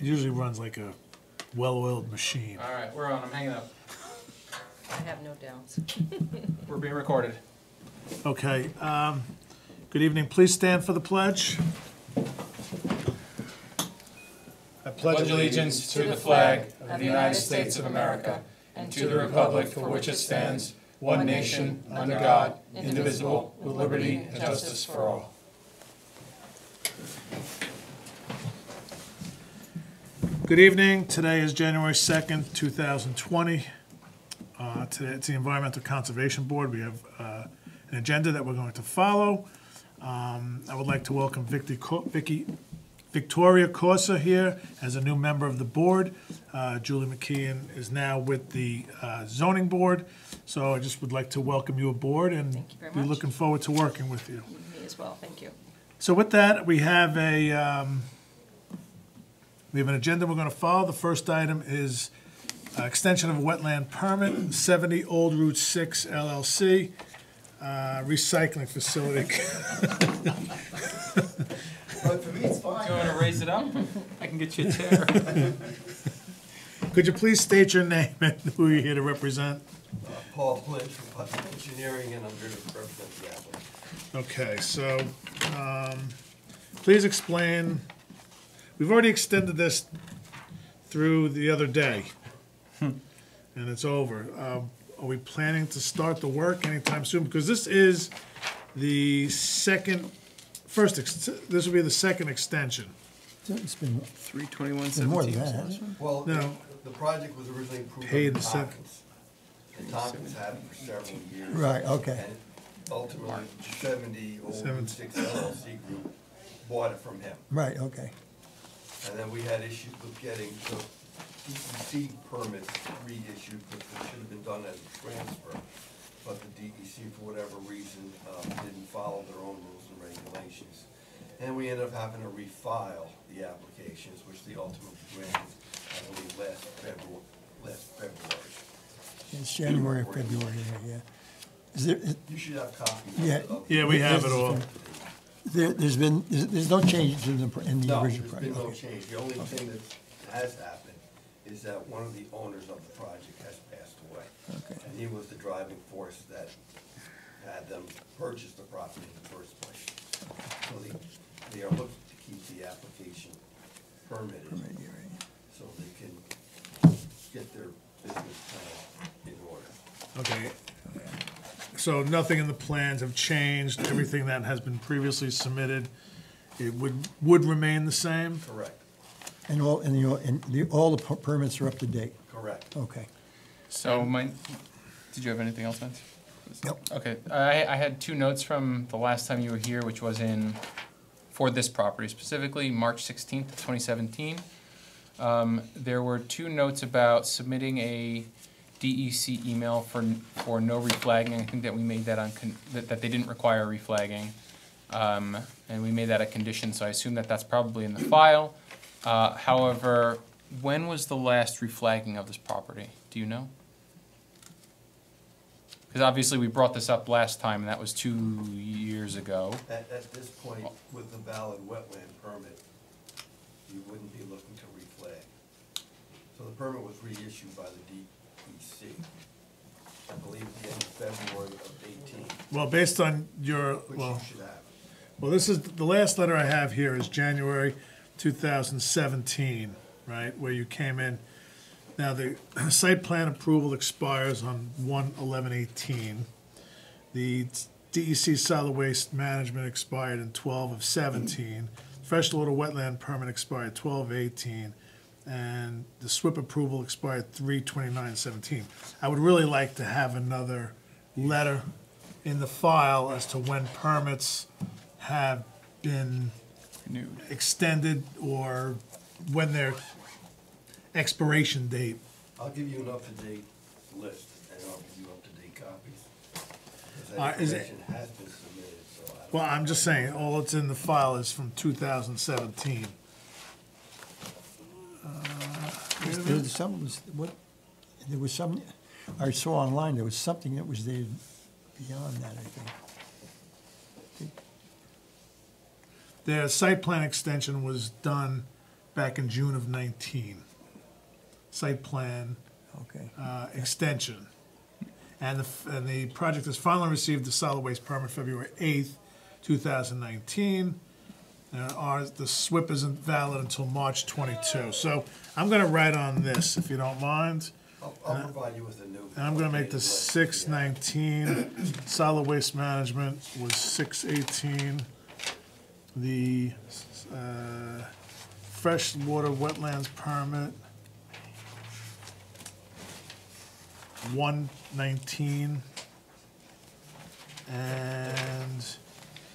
It usually runs like a well-oiled machine. All right, we're on. I'm hanging up. I have no doubts. We're being recorded. Okay, um, good evening. Please stand for the pledge. I Pledge allegiance to the flag of the United States of America and to the republic for which it stands, one nation, under God, indivisible, with liberty and justice for all. Good evening. Today is January 2nd, 2020. Uh, Today, it's the Environmental Conservation Board. We have uh, an agenda that we're going to follow. Um, I would like to welcome Co- Vicky, Victoria Corsa here as a new member of the board. Uh, Julie McKeon is now with the uh, zoning board, so I just would like to welcome you aboard and Thank you very be much. looking forward to working with you. Me as well, thank you. So with that, we have a, um, we have an agenda we're gonna follow. The first item is uh, extension of a wetland permit, seventy Old Route Six LLC, uh, recycling facility. But for me, it's fine. Do you want to raise it up? I can get you a chair. Could you please state your name and who you're here to represent? Paul Flynn from Putnam Engineering, and I'm here to represent the applicant. Okay, so, um, please explain, we've already extended this through the other day, and it's over. Um, Are we planning to start the work anytime soon? Because this is the second, first, ex- this will be the second extension. It's been, Three twenty-one been more than that, hasn't it? Well, No. the project was originally approved Paid by the sec- Tompkins. And Tompkins had it for several years. Right, okay. And ultimately, seventy Old Seven- Six LLC group bought it from him. Right, okay. And then we had issues with getting the DEC permits reissued, which should have been done as a transfer. But the DEC, for whatever reason, um, didn't follow their own rules and regulations. And we ended up having to refile the applications, which the ultimate granted, I believe, last February, last February. It's January, or February, yeah. Is there, is- You should have copies Yeah. of Yeah, we have it all. There, there's been, there's, there's no change in the, in the No, original there's been project? no Okay. change. The only thing that has happened is that one of the owners of the project has passed away. Okay. And he was the driving force that had them purchase the property in the first place. So they, they are looking to keep the application permitted Permit, you're right. so they can get their business plan in order. Okay. So nothing in the plans have changed, everything that has been previously submitted, it would, would remain the same? Correct, And all, and you, and the, all the per- permits are up to date? correct. Okay. So my, did you have anything else, Vince? Yep. Okay, I, I had two notes from the last time you were here, which was in, for this property specifically, March sixteenth, twenty seventeen. Um, there were two notes about submitting a DEC email for, for no reflagging. I think that we made that on, con- that, that they didn't require reflagging. Um, and we made that a condition, so I assume that that's probably in the file. Uh, however, when was the last reflagging of this property? Do you know? Because obviously we brought this up last time, and that was two years ago. At, at this point, with the valid wetland permit, you wouldn't be looking to reflag. So the permit was reissued by the I believe at the end of February of eighteen, Well, based on your, which well. you should have. Well, this is, the last letter I have here is January 2017, right, where you came in. Now, the site plan approval expires on 1/11/18. The DEC solid waste management expired in 12 of 17. Freshwater wetland permit expired 12 of 18. And the SWPPP approval expired 3/29/17. I would really like to have another letter in the file as to when permits have been Renewed. extended or when their expiration date. I'll give you an up-to-date list, and I'll give you up-to-date copies. Because Uh, that is it- information has been submitted, so I don't. Well, I'm just saying, all that's in the file is from 2017. There there was some, what, there was some, I saw online, there was something that was there beyond that, I think. The site plan extension was done back in June of 19. Site plan Okay, uh, extension. And the, and the project has finally received the solid waste permit February 8th, 2019. Are, the SWPPP isn't valid until March 22. So I'm going to write on this, if you don't mind. I'll, I'll provide you with a new. And I'm going to make the 619. Solid waste management was 618. The uh, freshwater wetlands permit, 119. And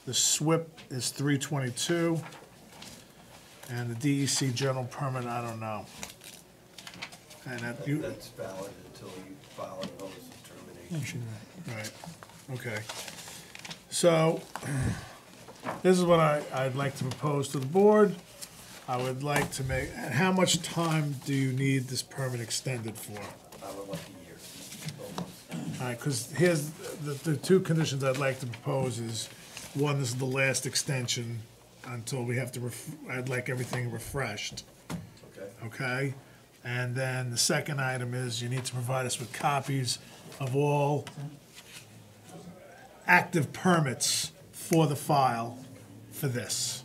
the SWPPP is three twenty-two. And the DEC general permit, I don't know. And that, you, That's valid until you file a notice of termination. right. Right, okay. So, this is what I, I'd like to propose to the board. I would like to make, and how much time do you need this permit extended for? I would like a year. All right, because here's, the, the two conditions I'd like to propose is, one, this is the last extension until we have to, ref- I'd like everything refreshed, Okay? okay? And then the second item is you need to provide us with copies of all active permits for the file for this.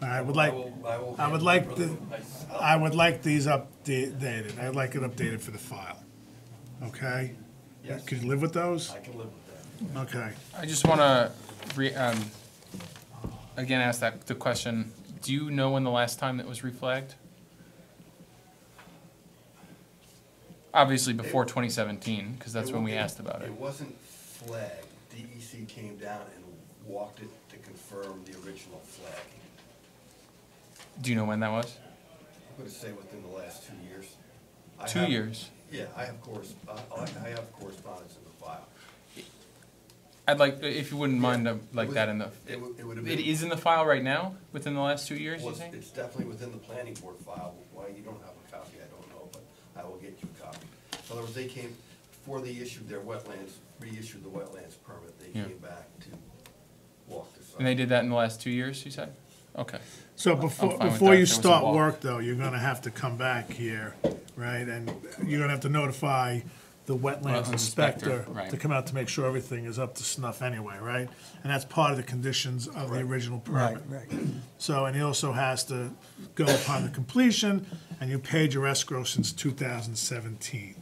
I would like, I will- I will I would handle like it the, myself. I would like these updated, I'd like it updated for the file, okay? Yes. Could you live with those? I can live with that. Okay. I just want to re, um, again, ask that, the question, do you know when the last time that was reflagged? Obviously before twenty seventeen, because that's when we asked about it. It wasn't flagged. DEC came down and walked it to confirm the original flagging. Do you know when that was? I'm gonna say within the last two years. I Two have- years. Yeah, I have corres, I, I have correspondence in the file. I'd like, if you wouldn't mind, uh, like was- that in the, It would, it would have been. is in the file right now, within the last two years, you Well, it's- think? It's definitely within the planning board file. Why you don't have a copy, I don't know, but I will get you a copy. In other words, they came, before they issued their wetlands, reissued the wetlands permit, they Yeah. came back to walk the site. And they did that in the last two years, you said? Okay. So before, with before that you was a start walk. work, though, you're gonna have to come back here, right? And you're gonna have to notify the wetlands Wetlands inspector, inspector right. to come out to make sure everything is up to snuff anyway, right? And that's part of the conditions of the Correct. original Right, permit. right. So, and he also has to go upon the completion, and you paid your escrow since two thousand seventeen,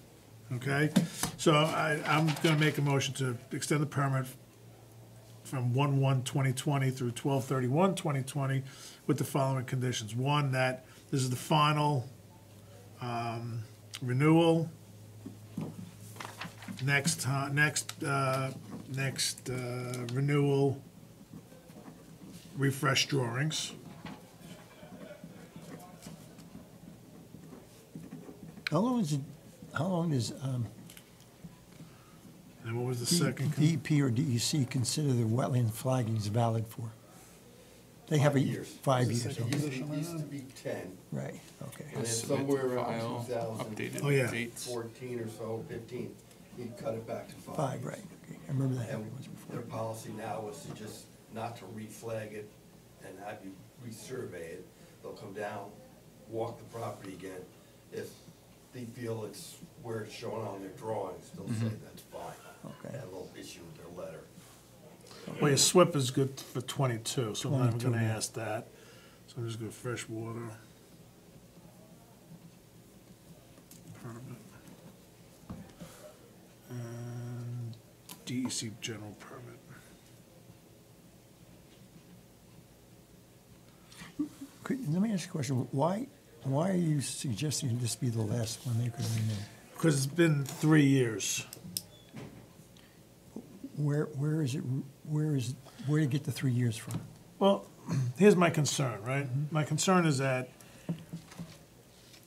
okay? So I, I'm gonna make a motion to extend the permit from one one 2020 through 12/31/2020 with the following conditions. One, that this is the final, um, renewal. Next, ti- next, uh, next, uh, renewal, refresh drawings. How long is it, how long does um, And what was the D- second? con- DEP or DEC consider the wetland flaggings valid for? They have a, Five years. five years, It okay, used to, used to be ten, right, okay. and then Submit somewhere around file, two thousand updated Oh, yeah. dates. or so, fifteen, he cut it back to five. Five, years. right, okay, I remember that And happening once their policy now was to just not to reflag it and have you resurvey it. They'll come down, walk the property again. If they feel it's where it's shown on their drawings, they'll say mm-hmm. that's fine. Okay. And they'll issue with their letter. Well, your SWPPP is good for twenty-two, so I'm not 22, gonna yeah. ask that. So I'm just gonna fresh water. Permit. And DEC general permit. Could- Let me ask you a question, why, why are you suggesting this be the last one they could renew? Because it's been three years. Where, where is it, where is, where do you get the three years from? Well, here's my concern, right? My concern is that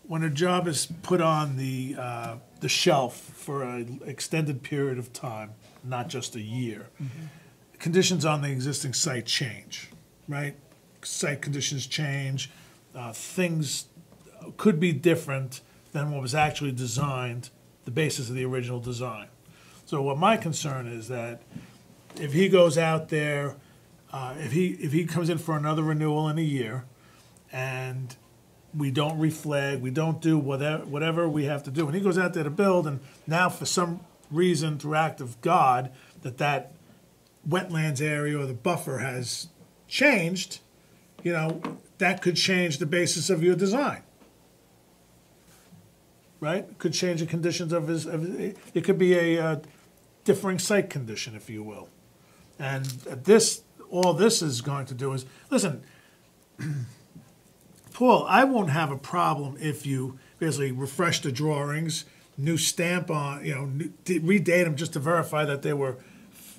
when a job is put on the, uh, the shelf for an extended period of time, not just a year, conditions on the existing site change, right? Site conditions change, uh, things could be different than what was actually designed, the basis of the original design. So what my concern is that if he goes out there, uh, if he, if he comes in for another renewal in a year, and we don't reflag, we don't do whatever, whatever we have to do. And he goes out there to build, and now for some reason, through act of God, that that wetlands area or the buffer has changed, you know, that could change the basis of your design. Right? Could change the conditions of his, of, it could be a uh, differing site condition, if you will. And this, all this is going to do is, listen, Paul, I won't have a problem if you basically refresh the drawings, new stamp on, you know, new- redate them just to verify that they were,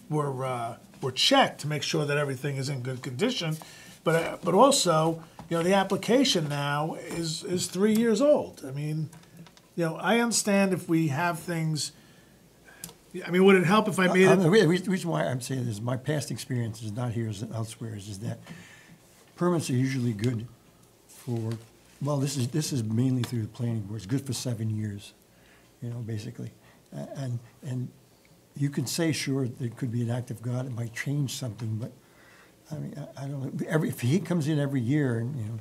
were, uh, were checked to make sure that everything is in good condition. But, uh, but also, you know, the application now is, is three years old. I mean, you know, I understand if we have things, I mean, would it help if I made Uh, The it? re- re- reason why I'm saying this, my past experience is not here as elsewhere, is, is that permits are usually good for, well, this is, this is mainly through the planning board, it's good for seven years, you know, basically. And, and you can say, sure, there could be an act of God, it might change something, but, I mean, I, I don't know, every, if he comes in every year and, you know,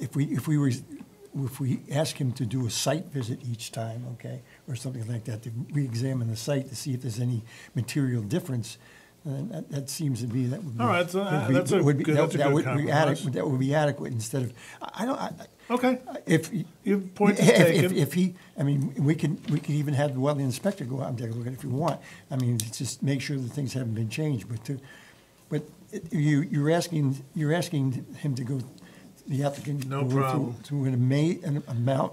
if we, if we were, if we ask him to do a site visit each time, okay, or something like that, to re-examine the site to see if there's any material difference, then that, that seems to be, that would be. All right, so, uh, would be- that's a would be- good- that- that's a that would be adequate- That would be adequate instead of, I don't, I- Okay, if. Your point is if- if- taken. If he, I mean, we can, we can even have the wetland inspector go out and take a look at it if you want. I mean, just make sure that things haven't been changed, but to, but you, you're asking, you're asking him to go, the applicant. No problem. To an ama, an amount,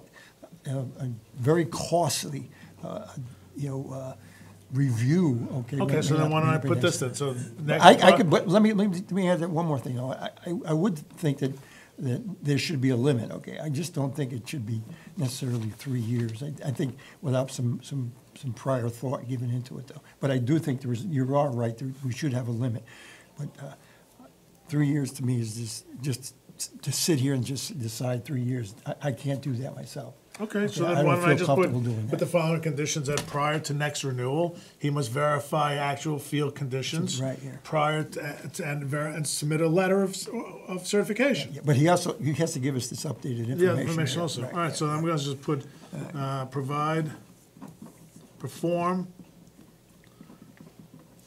uh, a very costly, uh, you know, uh, review, okay? okay, so then why don't I put this then, so next. I, I could, but let me, let me, let me add that one more thing. I, I, I would think that, that there should be a limit, okay? I just don't think it should be necessarily three years. I, I think without some, some, some prior thought given into it, though. But I do think there is, you are right, there, we should have a limit. But, uh, three years to me is just, just to sit here and just decide three years, I, I can't do that myself. Okay, so I then why don't I feel just put, comfortable doing put that. the following conditions that prior to next renewal, he must verify actual field conditions. Right, yeah. Prior to, and ver, and submit a letter of, s- of certification. Yeah, But he also, he has to give us this updated information. Yeah, information also. All right, so I'm gonna just put, uh, provide, perform,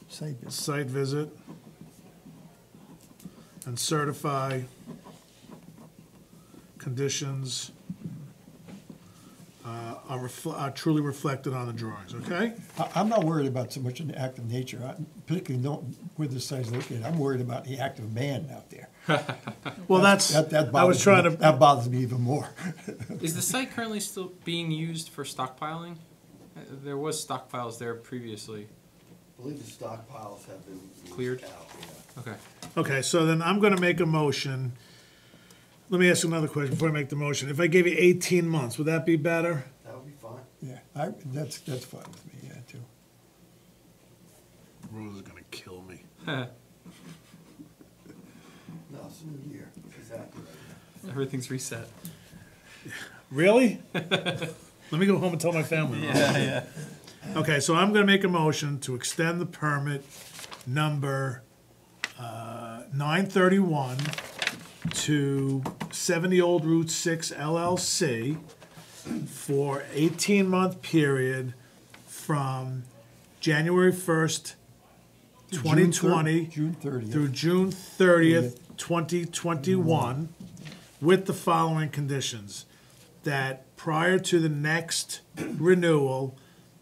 Site visit. site visit, and certify conditions uh, are refl- are truly reflected on the drawings, okay? I- I'm not worried about so much an act of nature, I- particularly don't, where the site's located. I'm worried about the act of man out there. Well, that's, That, that I was bothers trying me, to, that bothers me even more. Is the site currently still being used for stockpiling? Uh, There was stockpiles there previously. I believe the stockpiles have been Cleared? out, yeah. Okay. okay, so then I'm gonna make a motion. Let me ask you another question before I make the motion. If I gave you eighteen months, would that be better? That would be fine. Yeah, I, that's, that's fine with me, yeah, too. Rose is gonna kill me. No, it's a new year, exactly. Everything's reset. Really? Let me go home and tell my family. Yeah, yeah. Okay, so I'm gonna make a motion to extend the permit number uh, nine thirty-one to seventy Old Route Six LLC for eighteen-month period from January first, twenty twenty June 30th. through. June thirtieth, twenty twenty-one, with the following conditions. That prior to the next renewal,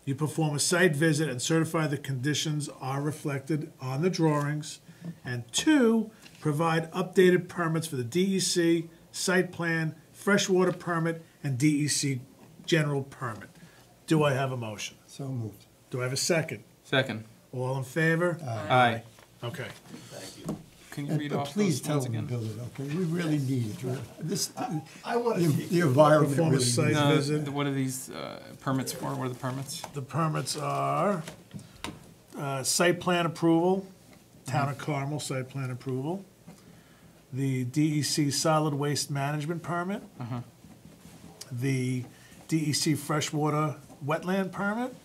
you perform a site visit and certify the conditions are reflected on the drawings. And two, provide updated permits for the DEC, site plan, freshwater permit, and DEC general permit. Do I have a motion? So moved. Do I have a second? Second. All in favor? Aye. Okay. Thank you. Can you And read but off please those tell ones them to again? build it, okay? We really need it. We're- This, I want the to see. the environment Perform a really site it. No, visit. th- what are these uh, permits for? What are the permits? The permits are uh, site plan approval, Town of Carmel site plan approval, the DEC solid waste management permit, the DEC freshwater wetland permit,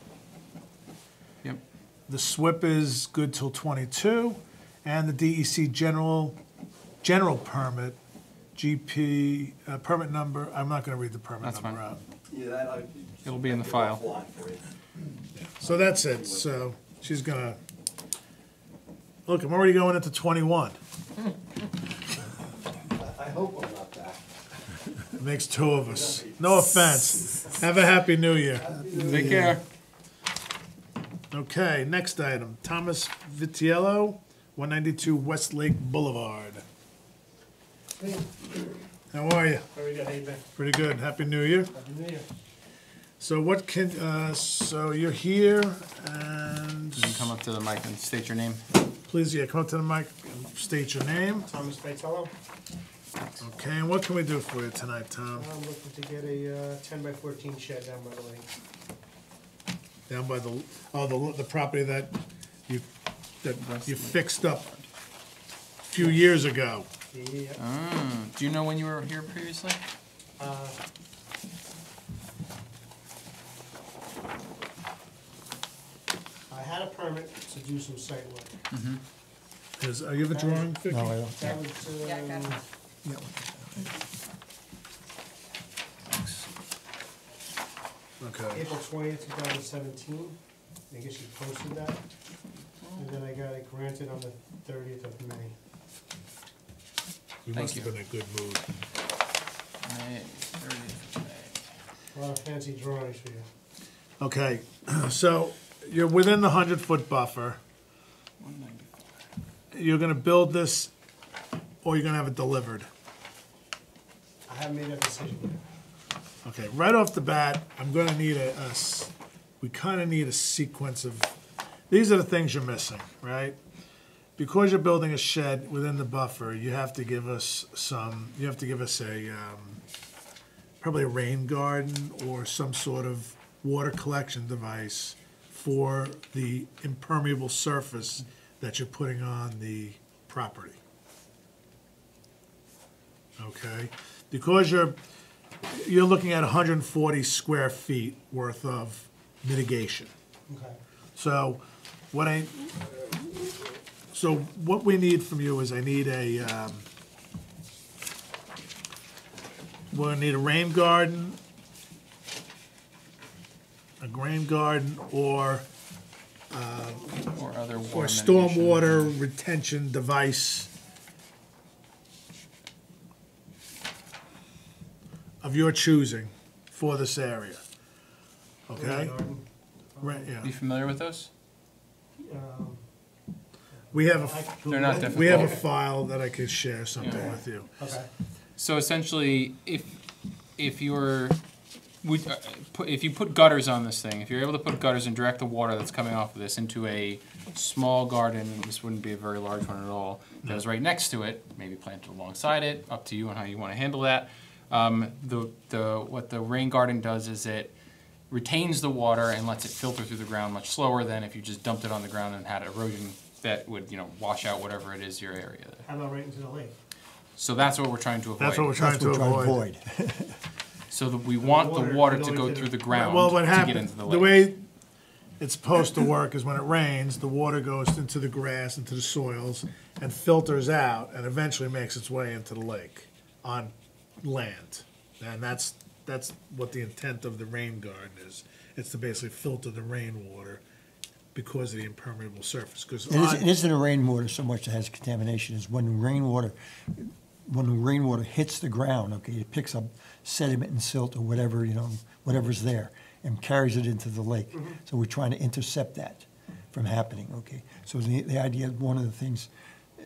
Yep. the SWPPP is good till 22, and the DEC general, general permit, GP, uh, permit number, I'm not gonna read the permit That's number fine. out. Yeah, that, I. It'll be in the file. Offline for you. So that's it, so she's gonna, look, I'm already going into twenty-one. I hope I'm not back. It Makes two of us. No offense. Have a happy new year. Take care. Okay, next item, Thomas Vitiello, one ninety-two Westlake Boulevard. How are you? Very good, how you been? Pretty good. Happy New Year. Happy New Year. So what can, uh, so you're here and You can come up to the mic and state your name. please, yeah, come up to the mic and state your name. Thomas Vitello. Okay, and what can we do for you tonight, Tom? I'm looking to get a uh, ten by fourteen shed down by the lake. Down by the, oh, the, the property that you, that you fixed up a few years ago. Yeah, Mm, do you know when you were here previously? uh, I had a permit to do some site work. Is, are you have a drawing, Vicky? No, I don't. That was, Yeah, I got um, it. Yeah. Okay. April twentieth, two thousand seventeen. I guess you posted that. And then I got it granted on the thirtieth of May. you Thank must have you. been in a good mood. May 30th of May. A lot of fancy drawings for you. Okay, so you're within the hundred-foot buffer. 195. You're gonna build this, or you're gonna have it delivered? Haven't made that decision yet. Okay, right off the bat, I'm gonna need a, a we kinda need a sequence of, these are the things you're missing, right? Because you're building a shed within the buffer, you have to give us some, you have to give us a, um, probably a rain garden or some sort of water collection device for the impermeable surface that you're putting on the property. Okay, because you're, you're looking at hundred and forty square feet worth of mitigation. Okay. So what I, so what we need from you is I need a, um, we'll need a rain garden, a rain garden or, Or other or stormwater retention device of your choosing for this area. Okay? Rain garden. Right, yeah. You familiar with those? Um, We have a, I- f- They're not difficult. we have a file that I can share something Yeah. with you. Okay. So essentially, if if you're would, uh, put, if you put gutters on this thing, if you're able to put gutters and direct the water that's coming off of this into a small garden, this wouldn't be a very large one at all. That was right next to it, maybe planted alongside it. Up to you on how you want to handle that. Um, the the what the rain garden does is it retains the water and lets it filter through the ground much slower than if you just dumped it on the ground and had erosion that would you know wash out whatever it is your area. How about right into the lake? So that's what we're trying to avoid. That's what we're trying to what we're trying to avoid. avoid. So that we want the water water to go through the- the ground Well, what to get happens, into the lake. the way it's supposed to work is when it rains, the water goes into the grass, into the soils, and filters out, and eventually makes its way into the lake on land. And that's, that's what the intent of the rain garden is. It's to basically filter the rainwater because of the impermeable surface, because It isn't, it isn't a rainwater so much that has contamination, it's when rainwater, when the rainwater hits the ground, okay, it picks up sediment and silt or whatever, you know, whatever's there, and carries it into the lake. Mm-hmm. So we're trying to intercept that from happening, okay? So the, the idea, one of the things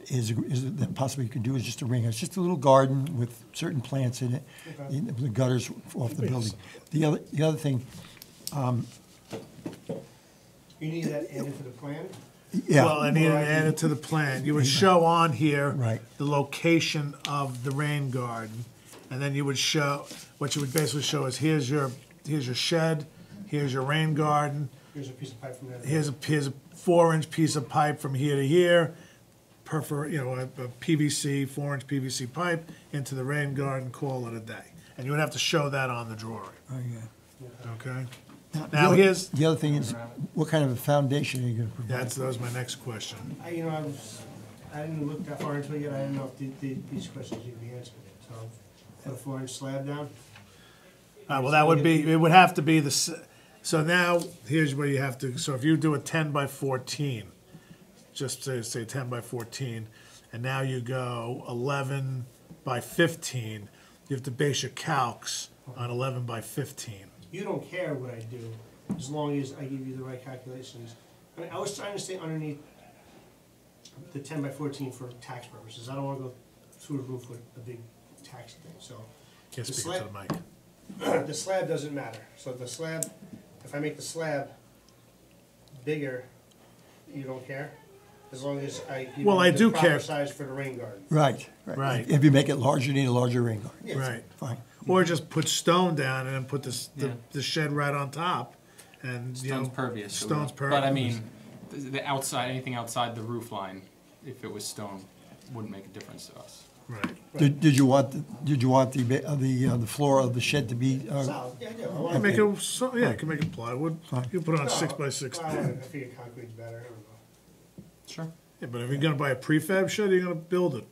is, is that possibly you could do is just a ring, it's just a little garden with certain plants in it, Okay. in the gutters off the building. The other, the other thing, um, You need that added to the plan? yeah. Well, I need to add it to the plan. You would show on here. Right. The location of the rain garden, and then you would show, what you would basically show is here's your, here's your shed, here's your rain garden, Here's a piece of pipe from there. here's a, here's a four-inch piece of pipe from here to here, prefer, you know, a a PVC, four-inch PVC pipe into the rain garden, call it a day. And you would have to show that on the drawing, Oh, yeah. okay? The Now, other- here's, The other thing is, what kind of a foundation are you gonna provide? that's, that was my next question. I, you know, I was, I didn't look that far into it yet, I didn't know if the, the, these questions need to be answered yet, So, put a four inch slab down, Uh, well, that would be, it would have to be the, s- so now, here's where you have to, so if you do a ten by fourteen, just say, say ten by fourteen, and now you go eleven by fifteen, you have to base your calcs on eleven by fifteen. you don't care what I do, as long as I give you the right calculations. I mean, I was trying to stay underneath the ten by fourteen for tax purposes, I don't wanna go through the roof with a big tax thing, so. Can't speak into the mic. The slab doesn't matter, so the slab, if I make the slab bigger, you don't care? As long as I give Well, I you do the care. size for the rain garden. Right, Right. right. If you make it larger, you need a larger rain garden. Yes. Right, Fine. or just put stone down and then put this, the, Yeah. the shed right on top, and, you know. Stone's pervious. so Stone's don't- pervious. But I mean, the, the outside, anything outside the roof line, if it was stone, wouldn't make a difference to us. Right, Did, did you want, the- did you want the, ba- uh, the, uh, the floor of the shed to be, uh, Solid, yeah, I do. I You want can make it, so, yeah, you can make it plywood, Fine. you can put it on No, six by six. well, I wanna- I figure concrete's better, I don't know. Sure. Yeah, but if you're gonna buy a prefab shed, you're gonna build it,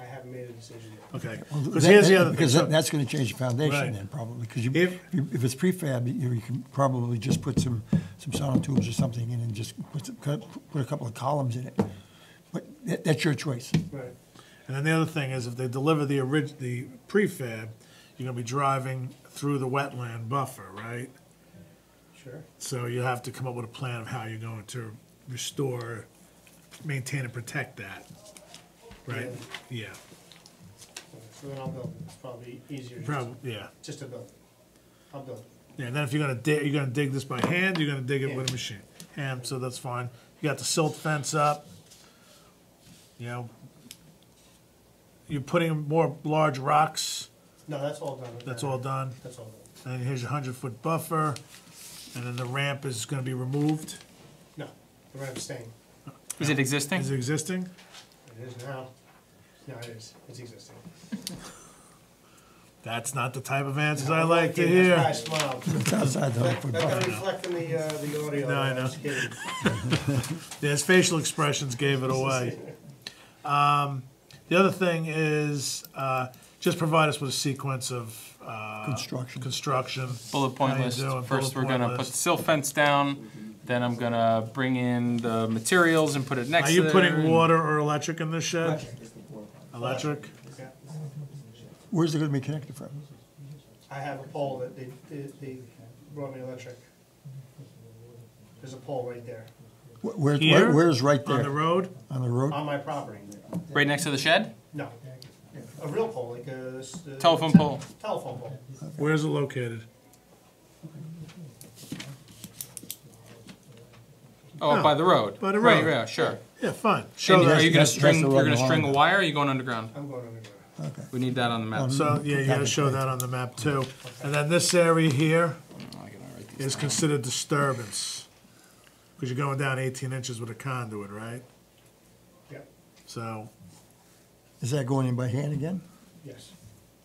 I haven't made a decision yet. okay? Well, Because that- here's the other thing, Because so- that- that's gonna change the Right. foundation then, probably, because you, If- if if it's prefab, you you can probably just put some, some sonotubes or something in and just put, some- cut- put a couple of columns in it. But that, that's your choice. Right. And then the other thing is, if they deliver the orig, the prefab, you're gonna be driving through the wetland buffer, right? Sure. So you have to come up with a plan of how you're going to restore, maintain and protect that, right? Yeah, So then I'll build it. It's probably easier just, probably, yeah. just to build it. I'll build it. Yeah, and then if you're gonna dig, you're gonna dig this by hand, you're gonna dig it with a Yeah. machine. Hand, so that's fine. You got the silt fence up. You know, you're putting more large rocks, No, that's all done. that's all done. That's all done. And here's your hundred foot buffer, and then the ramp is gonna be removed. No, the ramp's staying. Is it existing? Is it existing? It is now. No, it is. It's existing. That's not the type of answers I like to Okay, That's hear. why I smiled. It's outside the That, hundred-foot that got buffer. in the, uh, the audio. No, I know. was kidding. His facial expressions gave it away. Um, the other thing is, uh, just provide us with a sequence of, uh, Construction. Construction. Bullet point you list. doing? First, Bullet we're gonna put the list. silt fence down, then I'm gonna bring in the materials and put it next Are to you there. putting and- water or electric in this shed? Electric? Yeah. Where's it gonna be connected from? I have a pole that they, they, they brought me electric. There's a pole right there, Wh- Where, Here? where- where's right there? On the there? road? On the road? on my property. Right next to the shed? No, a real pole, like a. s- uh, Telephone pole. Telephone pole. Where's it located? Oh, No, by the road. by the Right, road. yeah, sure. Yeah, fine. Show And are that. you gonna that's- that's string, the you're gonna string a wire, or are you going underground? I'm going underground. Okay. We need that on the map. Um, so, yeah, you gotta show that on the map too. And then this area here I can write these is down. considered disturbance. Cause you're going down eighteen inches with a conduit, right? Yeah, So, Is that going in by hand again? yes.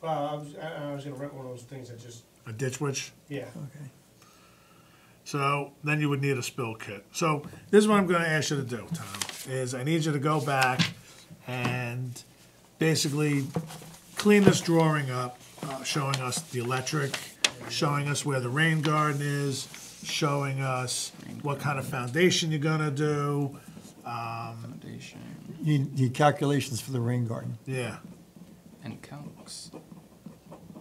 Well, I was, I, I was gonna rent one of those things that just, a ditch witch. yeah. Okay. So then you would need a spill kit. So this is what I'm gonna ask you to do, Tom, is I need you to go back and basically clean this drawing up, uh, showing us the electric, showing us where the rain garden is, showing us what kind of foundation you're gonna do, Foundation You need- need calculations for the rain garden. yeah. and calcs.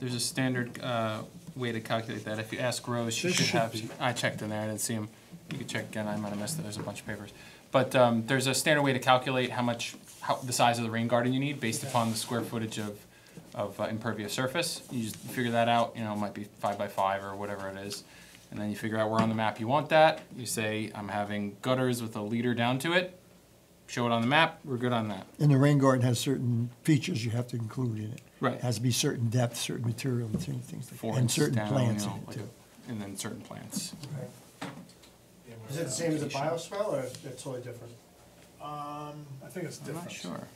There's a standard, uh, way to calculate that. If you ask Rose, she There should should have, be. I checked in there, I didn't see them. You could check again, I might have missed it, there's a bunch of papers. But, um, there's a standard way to calculate how much, how, the size of the rain garden you need based upon the square footage of, of uh, impervious surface. You just figure that out, you know, it might be five by five or whatever it is. And then you figure out where on the map you want that. You say, I'm having gutters with a leader down to it. Show it on the map, we're good on that. And the rain garden has certain features you have to include in it. Right. It Has to be certain depth, certain material, and certain things, like Four and inches certain down, you plants in know, it like too. And then certain plants. Is it the same as a bioswale or it's totally different? Um, I think it's I'm not different. sure.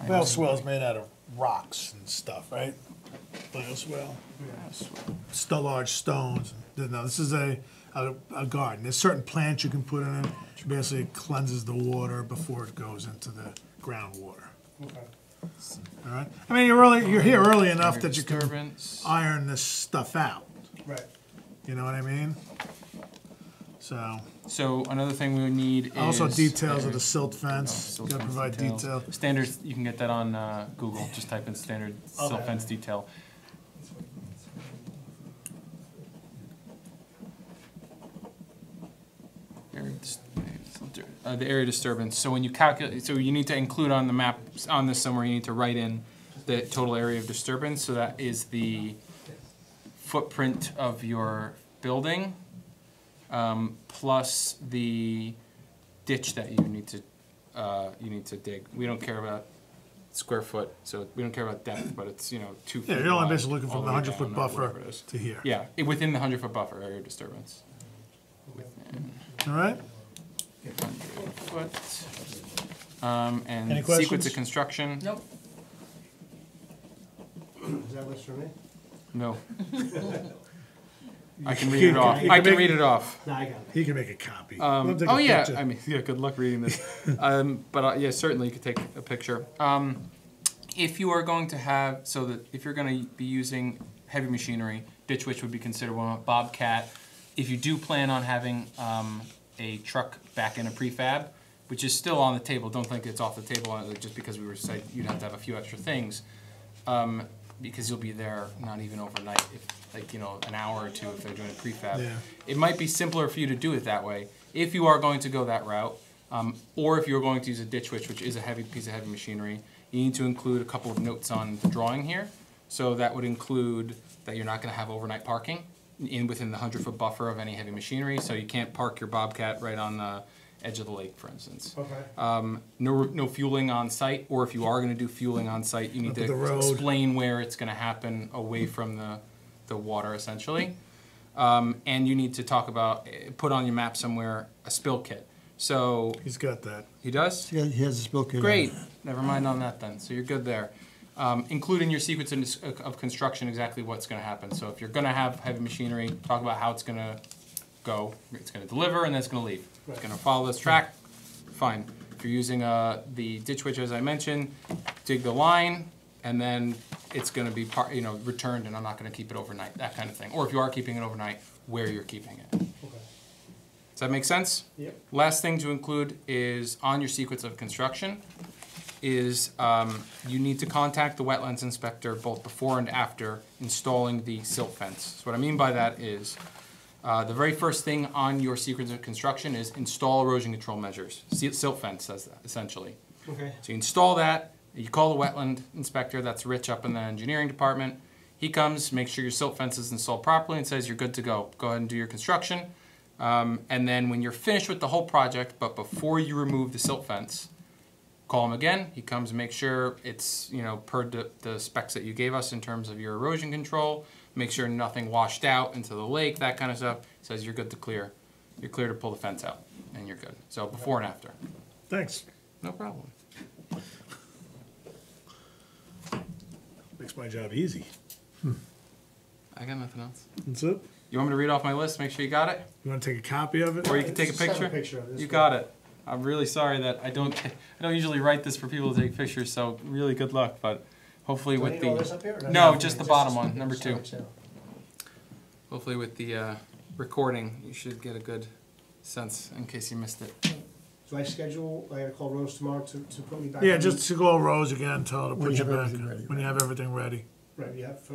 I Well, wasn't- swell's made out of rocks and stuff, right? Bioswale. Still large stones. No, this is a, a, a garden. There's certain plants you can put in it. Basically cleanses the water before it goes into the groundwater. Okay. All right? I mean, you're early, you're here early enough that you can Disturbance. iron this stuff out. Right. You know what I mean? So, So another thing we would need is. also details of the silt fence, silt gotta provide detail. Standards, you can get that on uh, Google, just type in standard silt Okay. fence detail. Area dis- uh, The area disturbance, so when you calculate, so you need to include on the map, on this somewhere, you need to write in the total area of disturbance, so that is the footprint of your building, um, plus the ditch that you need to, uh, you need to dig. We don't care about square foot, so we don't care about depth, but it's, you know, two feet Yeah, you're only basically looking from the hundred foot buffer it to here. Yeah, i- within the hundred foot buffer area of disturbance. All right? Hundred foot. Um, and Any sequence questions? of construction, Nope. Is that what's for me? no. I can read it off, I can can make- read it off. No, I got it. He can make a copy. Um, Let him take oh a yeah, picture. I mean, yeah. Good luck reading this. um, but uh, yeah, certainly you could take a picture. Um, if you are going to have, so that if you're going to be using heavy machinery, Ditch Witch would be considered one. Bobcat. If you do plan on having um, a truck back in a prefab, which is still on the table, don't think it's off the table uh, just because we were saying you'd have to have a few extra things. Um, because you'll be there not even overnight, if, like, you know, an hour or two if they're doing a prefab. Yeah. It might be simpler for you to do it that way, if you are going to go that route. Um, or if you're going to use a ditch witch, which is a heavy piece of heavy machinery, you need to include a couple of notes on the drawing here. So that would include that you're not gonna have overnight parking in, within the hundred foot buffer of any heavy machinery, so you can't park your Bobcat right on the edge of the lake, for instance. Okay. Um, no, no fueling on site, or if you are gonna do fueling on site, you need Up to the road. explain where it's gonna happen away from the, the water essentially. Um, and you need to talk about, eh, put on your map somewhere, a spill kit. So, He's got that. he does? He has- he has a spill kit. on. Great, never mind on that then, so you're good there. Um, include in your sequence of, of construction exactly what's gonna happen, so if you're gonna have heavy machinery, talk about how it's gonna go, it's gonna deliver and then it's gonna leave. It's gonna follow this track, fine. If you're using, uh, the ditch witch, as I mentioned, dig the line, and then it's gonna be part, you know, returned and I'm not gonna keep it overnight, that kind of thing. Or if you are keeping it overnight, where you're keeping it. Okay. Does that make sense? Yep. Last thing to include is on your sequence of construction is um, you need to contact the wetlands inspector both before and after installing the silt fence. So what I mean by that is, uh, the very first thing on your sequence of construction is install erosion control measures. Si- Silt fence says that, essentially. Okay. So you install that, you call the wetland inspector, that's Rich up in the engineering department. He comes, makes sure your silt fence is installed properly and says you're good to go. Go ahead and do your construction. Um, and then when you're finished with the whole project, but before you remove the silt fence, call him again. He comes and makes sure it's, you know, per the, the specs that you gave us in terms of your erosion control. Make sure nothing washed out into the lake, that kind of stuff. Says you're good to clear. You're clear to pull the fence out, and you're good. So before and after. Thanks. No problem. Makes my job easy. Hmm. I got nothing else. That's it? You want me to read off my list, make sure you got it? You wanna take a copy of it? Or you can take a Just have picture? picture of it. You got it. I'm really sorry that I don't, I don't usually write this for people to take pictures, so really good luck, but hopefully Do with need all this the, up here, or No, not? just the Just bottom one, number two. Sorry, hopefully with the, uh, recording, you should get a good sense in case you missed it. Do I schedule, I gotta call Rose tomorrow to, to put me back. Yeah, on- just to go Rose again, tell her to When put you you have back, everything ready, when you have everything ready. Right, yeah, for,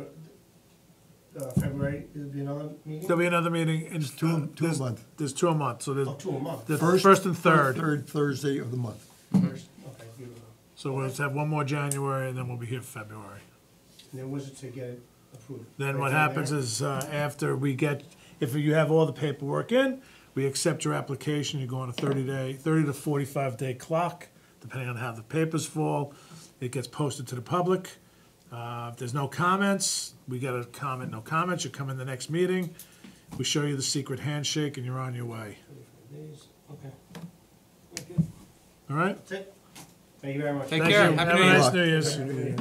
uh, February, there'll be another meeting? There'll be another meeting in. Two- two a there's- month. There's two a month, so there's, Oh, two a month, the First- first and third. Third Thursday of the month. first, okay, beautiful. So we'll just have one more January and then we'll be here February. And then was it to get it approved? Then Right what there? happens is, uh, after we get, if you have all the paperwork in, we accept your application, you go on a thirty day, thirty to forty-five day clock, depending on how the papers fall. It gets posted to the public. Uh, if there's no comments, we got a comment, no comments, you come in the next meeting, we show you the secret handshake and you're on your way. Days, Okay. Okay, All right? That's it. Thank you very much. Take Thank care. you. Happy Have New a Year. nice New Year's. Happy New Year.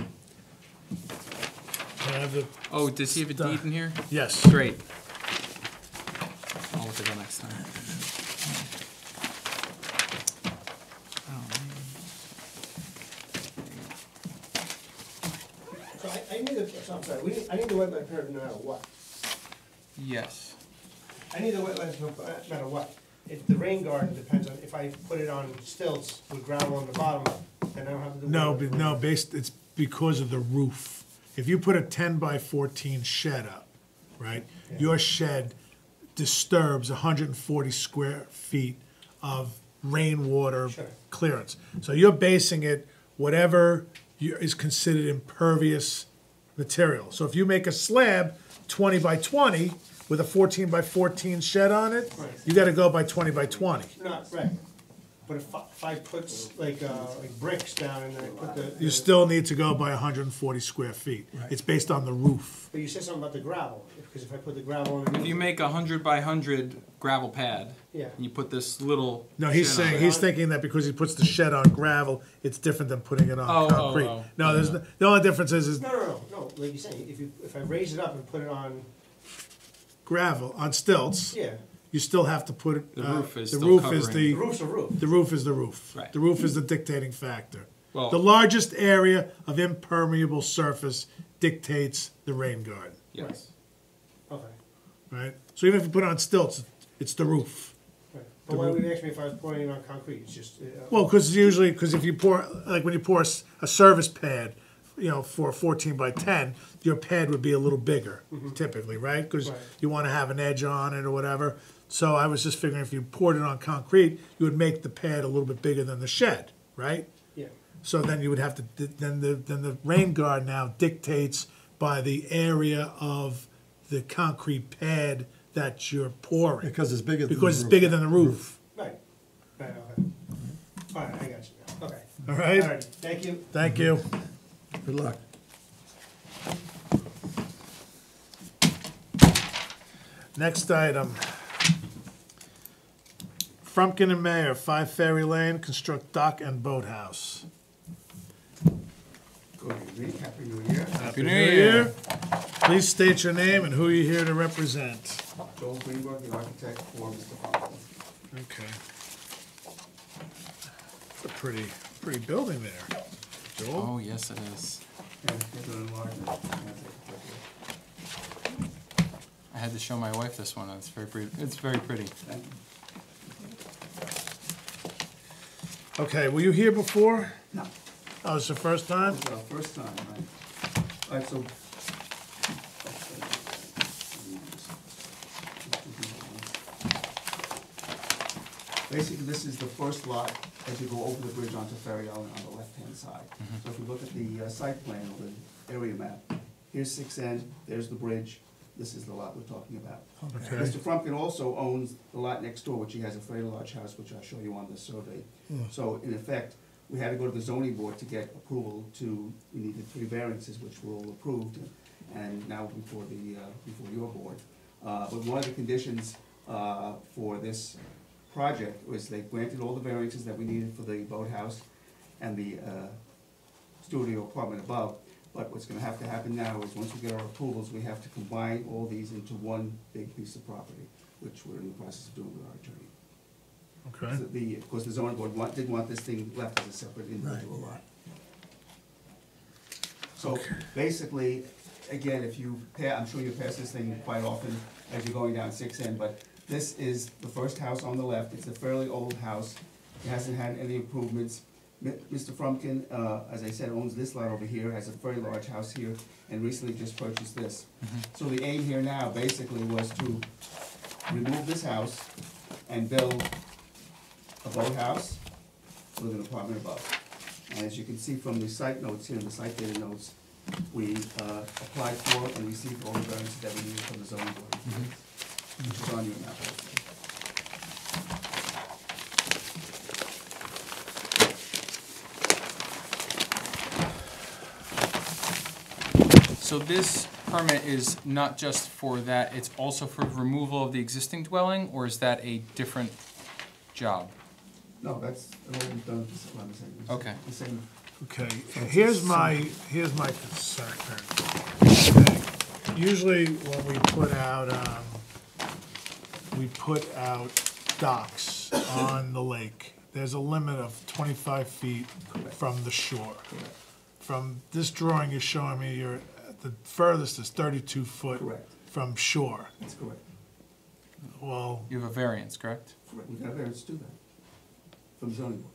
Can I have the- Oh, does he have a deed in here? Yes. Great. I'll look at that next time. I need a, I'm sorry, we, need- I need the wetland permit no matter what. Yes. I need the wetlands no matter what. If the rain garden depends on, if I put it on stilts with gravel on the bottom, then I don't have to do. No, wetland but no, based, it's because of the roof. If you put a ten by fourteen shed up, right, Yeah. your shed disturbs hundred and forty square feet of rainwater Sure. clearance. So you're basing it, whatever you- is considered impervious material. So if you make a slab twenty by twenty with a fourteen by fourteen shed on it, Right. you gotta go by twenty by twenty. Not, right. But if I, if I put like, uh, like bricks down and then I put the. You still need to go by hundred and forty square feet. It's based on the roof. But you said something about the gravel, because if I put the gravel underneath. If you make a hundred by hundred gravel pad, Yeah. and you put this little. No, he's shed on saying, it- he's thinking that because he puts the shed on gravel, it's different than putting it Oh, on oh, concrete. oh. No, there's, no- the only difference is, is No, no, no, no, like you say, if you, if I raise it up and put it on, gravel, on stilts, yeah, you still have to put it. The uh, roof is the still roof covering. is the the, roof's a roof. the roof is the roof. Right. The roof is the dictating factor. Well- The largest area of impermeable surface dictates the rain garden, Yes. Okay, right? So even if you put it on stilts, it's the roof. But why would you ask me if I was pouring it on concrete? It's just, uh. Well, because usually, because if you pour, like when you pour a, s- a service pad, you know, for a fourteen by ten, your pad would be a little bigger typically, right? Because Right. you want to have an edge on it or whatever. So I was just figuring if you poured it on concrete, you would make the pad a little bit bigger than the shed, right? Yeah, So then you would have to, then the, then the rain guard now dictates by the area of the concrete pad that you're pouring. Because it's bigger than the Because it's roof. bigger than the roof, right, right, okay. All right, I got you now, okay. all All right? right, thank you. Thank you. Good luck. Next item. Frumpkin and Mayor, Five Ferry Lane, construct dock and boathouse. Good evening, happy new year. Happy New Year. Please state your name and who you're here to represent. Joel Greenberg, the architect for Mr. Fountain. Okay. It's a pretty, pretty building there. Joel? Oh, yes, it is. And here's an enlargement. I'm gonna take a quick look. I had to show my wife this one. It's very pretty. It's very pretty. Okay, were you here before? No, Oh, it's the first time? this is our first time, right? All right, so. Basically, this is the first lot as you go over the bridge onto Ferry Island on the left-hand side. So if you look at the uh, site plan or the area map, here's six N, there's the bridge, this is the lot we're talking about. Okay. Mr. Frumpkin also owns the lot next door, which he has a very large house, which I'll show you on the survey. So in effect, we had to go to the zoning board to get approval to, we needed three variances, which were all approved, and now before the, uh, before your board. Uh, But one of the conditions uh, for this project was they granted all the variances that we needed for the boathouse and the uh, studio apartment above. But what's gonna have to happen now is, once we get our approvals, we have to combine all these into one big piece of property, which we're in the process of doing with our attorney. Okay. So The, of course, the zoning board want, did want this thing left as a separate individual lot. So basically, again, if you, pa- I'm sure you pass this thing quite often as you're going down six N, but this is the first house on the left, it's a fairly old house, it hasn't had any improvements. Mr. Frumpkin, uh, as I said, owns this lot over here, has a very large house here, and recently just purchased this. So the aim here now basically was to remove this house and build a boathouse with an apartment above. And as you can see from the site notes here, the site data notes, we uh, applied for and received all the variances that we needed from the zoning board, which is on your map. So this permit is not just for that, it's also for removal of the existing dwelling, or is that a different job? No, that's, it all been done at the same- around the same. Okay. The same, Okay, here's my, here's my concern. Okay. Usually when we put out, um, we put out docks on the lake, there's a limit of twenty-five feet from the shore. From this drawing you're showing me, you're the furthest is thirty-two foot Correct. from shore. That's correct. Well, You have a variance, correct? Correct. We got a variance to do that from zoning board.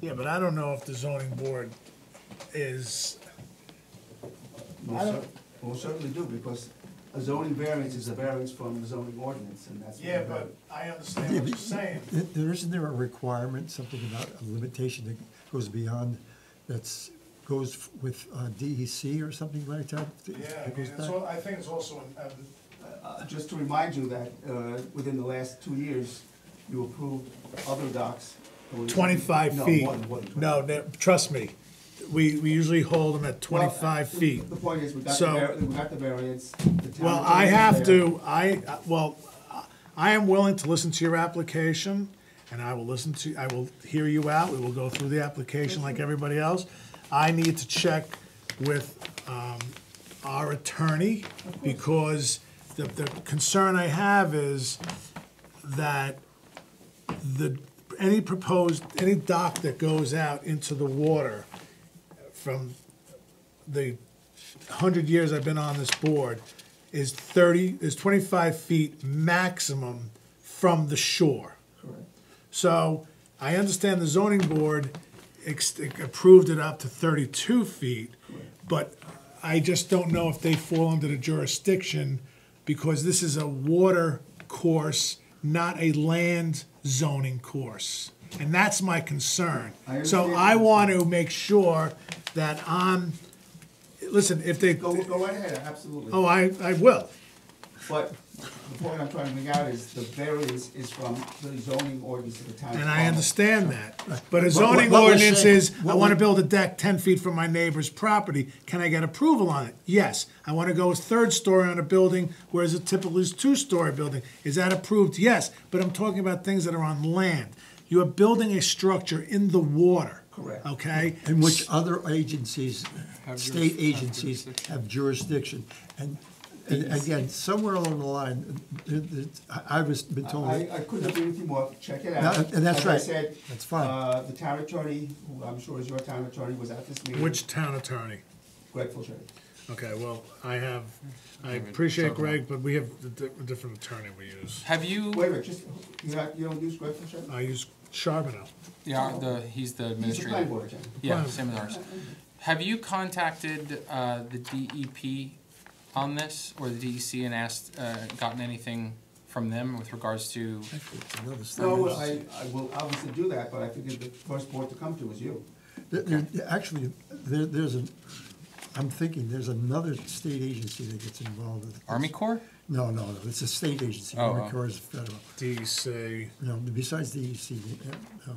yeah, but I don't know if the zoning board is, Most I don't- cer- Most certainly do, because a zoning variance is a variance from the zoning ordinance, and that's. what yeah, we got. but I understand what you're saying. There- There, isn't there a requirement, something about a limitation that goes beyond, that's, goes f- with uh, DEC or something like that? Yeah, I That mean, goes it's, back? al- I think it's also, an- um, Uh, Just to remind you that uh, within the last two years, you approved other docks. twenty-five No, feet. more than- more than No, 25. no, trust me, we, we usually hold them at twenty-five Well, feet. The point is, we got the, So- var- we got the variance. the town Well, I have there. to, I, well, I am willing to listen to your application, and I will listen to, I will hear you out, we will go through the application like everybody else. I need to check with, um, our attorney, because the, the concern I have is that the, any proposed, any dock that goes out into the water from the hundred years I've been on this board is thirty, is twenty-five feet maximum from the shore. So I understand the zoning board ex- approved it up to thirty-two feet, but I just don't know if they fall under the jurisdiction because this is a water course, not a land zoning course. And that's my concern. I So understand. I want to make sure that I'm, listen, if they, Go, go right ahead, absolutely. oh, I, I will. But the point I'm trying to make out is the variance is from the zoning ordinance of the town. And I understand that, but a zoning what we're ordinance saying- is, I what wanna build a deck ten feet from my neighbor's property, can I get approval on it? Yes, I wanna go as third story on a building, whereas it typically is two-story building, is that approved? Yes, but I'm talking about things that are on land. You are building a structure in the water. Correct. Okay? In which other agencies, Have state juris- have agencies jurisdiction. have jurisdiction. And, and again, somewhere along the line, there- there- I I was, been told. I, that- I couldn't agree with you more, check it No, out. and that's As I right. said, That's fine. Uh, the town attorney, who I'm sure is your town attorney, was at this meeting. Which town attorney? Greg Fulcher. Okay, well, I have, I appreciate Greg, but we have a di- a different attorney we use. Have you, Wait a minute, just, you not, you don't use Greg Fulcher? I use Charbonneau. Yeah, the, he's the He's the planning administrator. board attorney. Yeah, Planning. same as ours. Have you contacted, uh, the DEP on this, or the DEC and asked, uh, gotten anything from them with regards to, No. I, I will obviously do that, but I figured the first board to come to is you. There- there- Actually, there, there's a, I'm thinking, there's another state agency that gets involved with. this. Army Corps? No, no, no, it's a state agency, Oh, Army oh. Corps is federal. DC, No, besides the EC, yeah, no.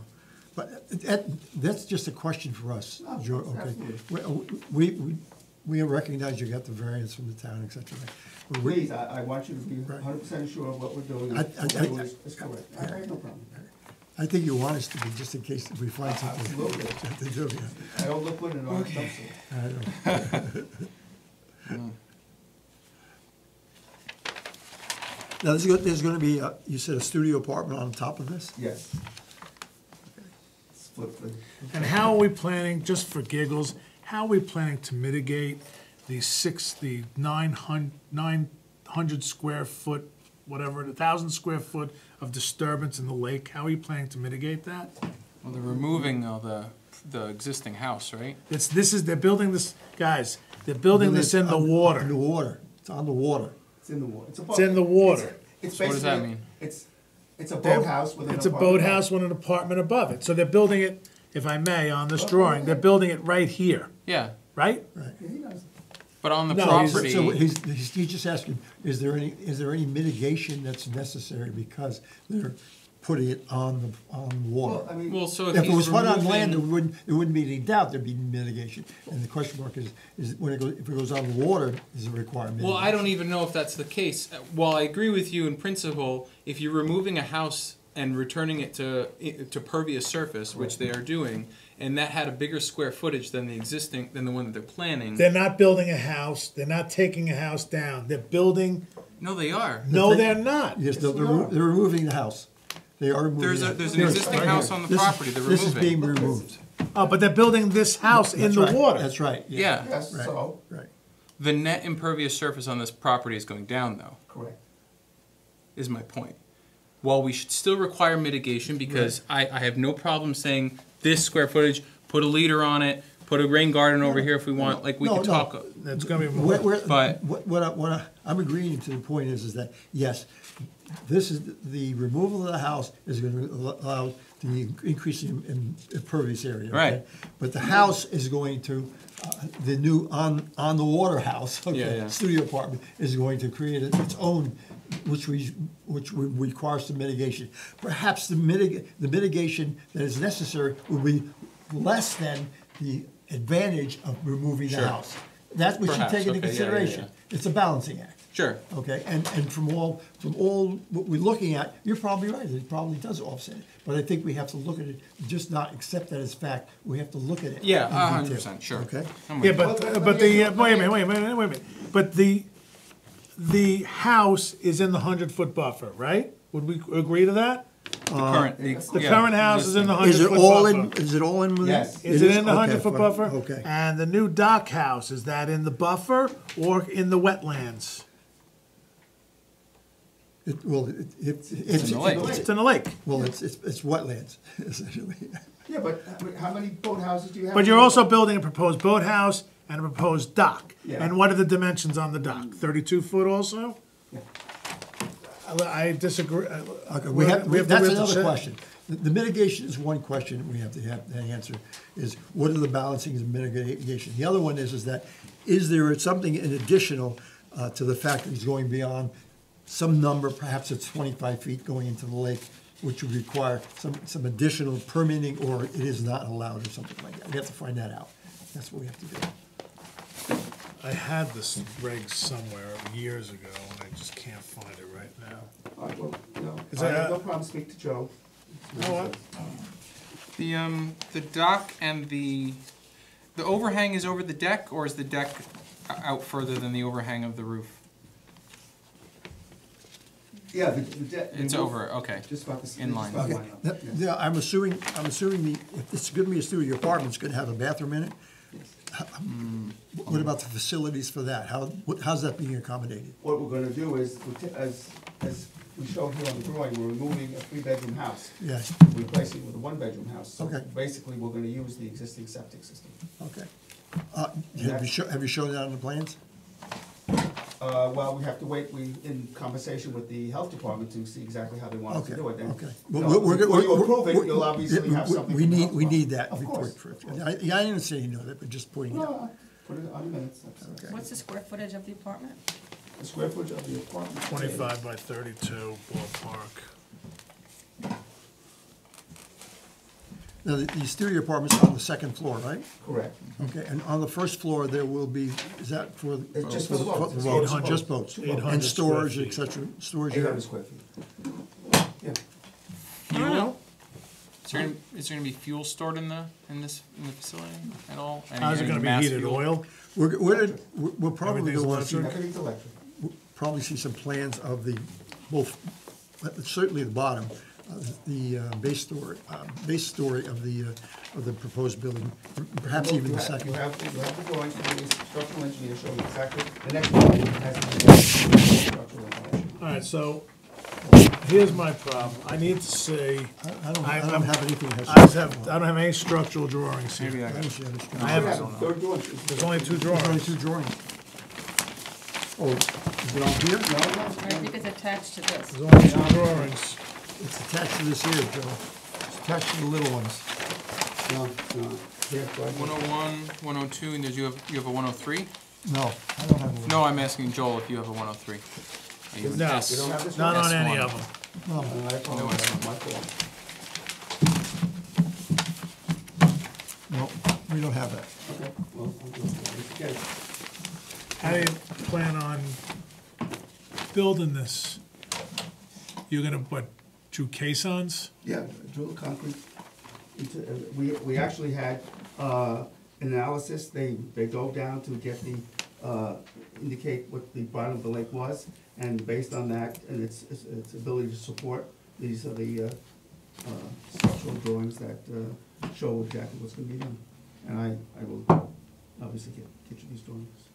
But that, that's just a question for us, Oh, Joe, okay? absolutely. We, uh, we, we recognize you got the variance from the town, et cetera. But we- Please, I, I want you to be Right. hundred percent sure of what we're doing I- I- what I- we're doing is is correct. I I have no problem. I think you want us to be, just in case we find uh, something. Absolutely. to do, yeah. I don't look good in jumpsuit. I know. Hmm. Now, there's, go- there's gonna be, a- you said a studio apartment on top of this? Yes. It's flip the, And how are we planning, just for giggles, how are we planning to mitigate the six, the nine hun, nine hundred square foot, whatever, the thousand square foot of disturbance in the lake? How are you planning to mitigate that? Well, they're removing uh, the, the existing house, right? It's, this is, they're building this, guys, they're building this in the water. In the water. water, it's on the water. it's in the water. It's a It's in the water. It's So what does that mean? It's, it's a They're- boathouse with an It's a apartment. boathouse with an apartment above it. So they're building it, if I may, on this oh. drawing, they're building it right here, Yeah, right? Yeah, he knows. but on the No, he's- property. So he's, he's, he's just asking, is there any, is there any mitigation that's necessary because they're putting it on the, on Well, I water? mean. Well, so if If it he's was put on land, there wouldn't, there wouldn't be any doubt there'd be mitigation. And the question mark is, is when it goes, if it goes on the water, is it required Well, I don't even know if that's the case. Uh, While I agree with you in principle, if you're removing a house and returning it to to pervious surface, which they are doing, and that had a bigger square footage than the existing than the one that they're planning. They're not building a house, they're not taking a house down, they're building, no, they are. no, thing- they're not. Yes, they're, Yes, we they're are. they're removing the house. They are removing. There's a- there's an Here, existing right house here. on the This is- property they're This is removing. being removed. Oh, but they're building this house in That's the right, water. That's right, yeah. Yeah, Yes, Right. so, Right. the net impervious surface on this property is going down though, correct. is my point. While we should still require mitigation, because I, I have no problem saying this square footage, put a leader on it, put a rain garden over here if we want, like, we No, could no. talk. That's gonna be Where- more. where- But- What, what I, what I, I'm agreeing to the point is, is that, yes, this is, the removal of the house is gonna allow the increase in in impervious area. okay? Right. But the house is going to, uh, the new on, on the water house, okay, yeah. studio apartment, is going to create its own, which we, which we- requires some mitigation. Perhaps the mitig, the mitigation that is necessary will be less than the advantage of removing the Sure. house. That we should Perhaps, take into okay, yeah, yeah, consideration. It's a balancing act, Sure, okay? And, and from all, from all what we're looking at, you're probably right, it probably does offset it. But I think we have to look at it, just not accept that as fact, we have to look at it. yeah, in a hundred detail, percent, sure. Okay? Yeah, but, Well, but the, uh, wait a minute, wait a minute, wait a minute. But the, the house is in the hundred foot buffer, right? Would we agree to that? The current, ex- The yeah, current house is in the hundred Is it foot all in, buffer. is it all in with it? Yes. Is it in the Okay, hundred foot fine, buffer? Okay. And the new dock house, is that in the buffer or in the wetlands? It, well, it, it, it's. in the lake. It's in the lake. Well, it's, it's, it's wetlands, essentially. Yeah, but how many boathouses do you have? But you're also building a proposed boathouse and a proposed dock. Yeah. And what are the dimensions on the dock? Thirty-two foot also? Yeah. I I disagree. I- Okay, we have, we- the that's another shed. question. The- The mitigation is one question we have to have, to answer, is what are the balancing and mitigation? The other one is, is that, is there something in additional uh, to the fact that he's going beyond some number, perhaps it's twenty-five feet going into the lake, which would require some, some additional permitting, or it is not allowed, or something like that? We have to find that out. That's what we have to do. I had this reg somewhere years ago and I just can't find it right now. All right, well, you know, Is I that- have no problem speak to Joe. know what? The, um, the dock and the, the overhang is over the deck, or is the deck o- out further than the overhang of the roof? Yeah, the, the deck. It's over, okay. Just about the. In line. about Okay, line up, that- yeah. yeah, I'm assuming, I'm assuming the, if it's gonna be a studio apartment, it's gonna have a bathroom in it? What about the facilities for that? How, what, how's that being accommodated? What we're gonna do is, we ta- as, as we show here on the drawing, we're removing a three-bedroom house, Yeah, replacing it with a one-bedroom house. So Okay. Basically, we're gonna use the existing septic system. okay. Uh, have you shown, have you shown that on the plans? Uh, well, we have to wait, we, in conversation with the health department to see exactly how they want us Okay, to do it. then. okay. you Well, know, we're- we're- Before you we're- approve it, we're- you'll obviously yeah, have we- something. We from the need, health we need department. that Of course, for- of course. I, yeah, I didn't say you know that, but just pointing it out. No, put it on the minutes, that's, Okay. What's the square footage of the apartment? the square footage of the apartment. Twenty-five by thirty-two ballpark. Now, the, the studio apartment's on the second floor, right? Correct. Okay, and on the first floor, there will be, is that for? It's just for for the- boats. the It's boats, for Just boats. boats? 800 And square storage, feet. et cetera, storage Eight area? hundred square feet. Yeah. I don't know. Is there, gonna- is there gonna be fuel stored in the, in this, in the facility at all? Any- How's it any gonna be heated, fuel? oil? We're, we're, we're- we're probably Everything's gonna wanna see, electric? Everything's electric. probably see some plans of the, both, uh, certainly the bottom, uh, the uh, base story, uh, base story of the, uh, of the proposed building, perhaps Look, even the have- second. You have, you have the drawings, from the structural engineer showing exactly, the next one has the structural information. All right, so here's my problem. I need to see, I I don't, I- I don't have anything that has. I just have, I don't have any structural drawings Maybe here. I I got don't see any structure. I have- Yeah, the Third drawing. There's only two There's only drawings. two drawings. Oh, is it on here? No, no, I think it's attached to this. There's only two drawings. It's attached to this here, Joe. It's attached to the little ones. no, no. Here, go ahead. One oh one, one oh two, and there's, you have, you have a one oh three? No, I don't have one. No, I'm asking Joel if you have a one oh three. No, You don't have this not on any of them. No. No, I apologize, my fault. No, we don't have that. Okay, well, I'll do it. Get it. How do you plan on building this? You're gonna put two caissons? Yeah, drill concrete. into- uh, We, we actually had uh, analysis, they, they dove down to get the, uh, indicate what the bottom of the lake was, and based on that, and its, its its ability to support, these are the uh, uh, structural drawings that uh, show exactly what's gonna be done. And I, I will obviously get, get you these drawings.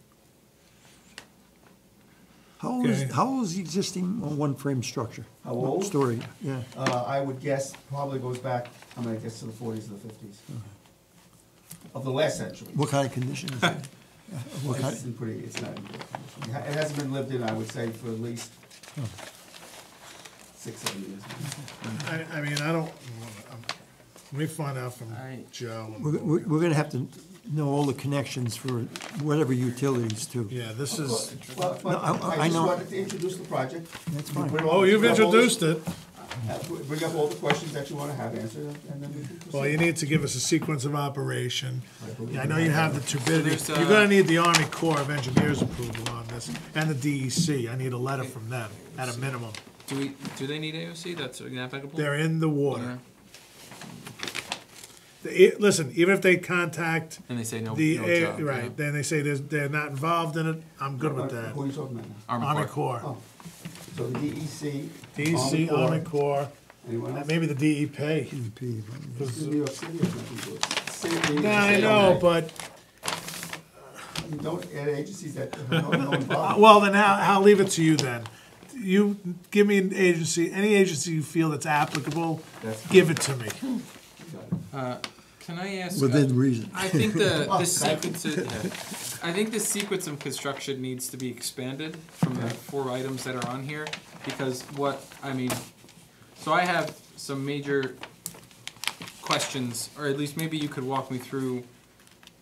How old is, Okay. how old is the existing one-frame structure? How old? Story, yeah. Uh, I would guess probably goes back, I'm gonna guess to the forties or the fifties. Of the last century. What kind of condition is it? Uh, What It's kind, in pretty, it's not in good condition. It ha- It hasn't been lived in, I would say, for at least six, seven years. I, I mean, I don't, I'm- let me find out from I- Joe. and- we're, we're we're gonna have to know all the connections for whatever utilities too. Yeah, this is, Well, No, I- but I I just know. wanted to introduce the project. That's fine. Bring all- oh, you've bring up all the- introduced it. uh, Bring up all the questions that you wanna have answered, and then we can proceed. Well, you need to give us a sequence of operation. I Yeah, I know you have the turbidity, there's, you're uh, gonna need the Army Corps of Engineers approval on this, and the DEC. I need a letter from them, at a minimum. Do we, do they need AOC? That's applicable? They're in the Yeah. water. The- Listen, even if they contact And they say no, the, no A- job. yeah. right, then they say there's, they're not involved in it, I'm good with that. Who are you talking about now? Army Army Corps. Corps, Oh, so the DEC. DEC, Army Corps, Anyone else? maybe the DEP. DEP, This is New York City has nothing to do with it. City, Yeah, I know, but, You don't add agencies that have no, no involvement. well, then I'll, I'll leave it to you then. You, give me an agency, any agency you feel that's applicable, That's- give it to me. Uh, Can I ask? within uh, reason. I think the, the thank sequence, of- yeah. I think the sequence of construction needs to be expanded from the four items that are on here, because what, I mean, so I have some major questions, or at least maybe you could walk me through,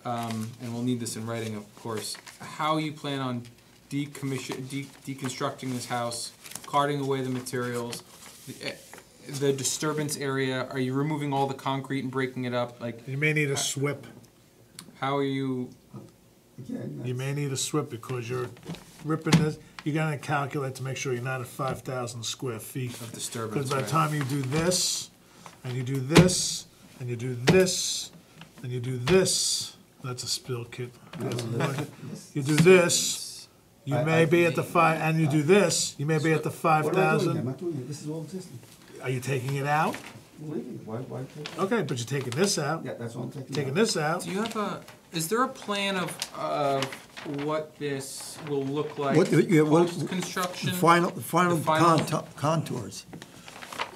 um, and we'll need this in writing, of course, how you plan on decommission, de- deconstructing this house, carting away the materials, the, eh, the disturbance area, are you removing all the concrete and breaking it up, like, You may need a SWPPP. how are you, Again, You may need a SWPPP because you're ripping this, you gotta calculate to make sure you're not at five thousand square feet. of disturbance, Because by the right? time you do this, and you do this, and you do this, and you do this, that's a spill kit. You do this, you I- may I- be at the five, and you do this, you may be at the five What am I doing here? I'm thousand. doing it, this is all existing. Are you taking it out? I'm leaving it. why, why take it? Okay, but you're taking this out, Yeah, that's all I'm taking. taking out. this out. Do you have a, is there a plan of, of what this will look like What- yeah, what- post-construction? The final, the final The final- contour- contours.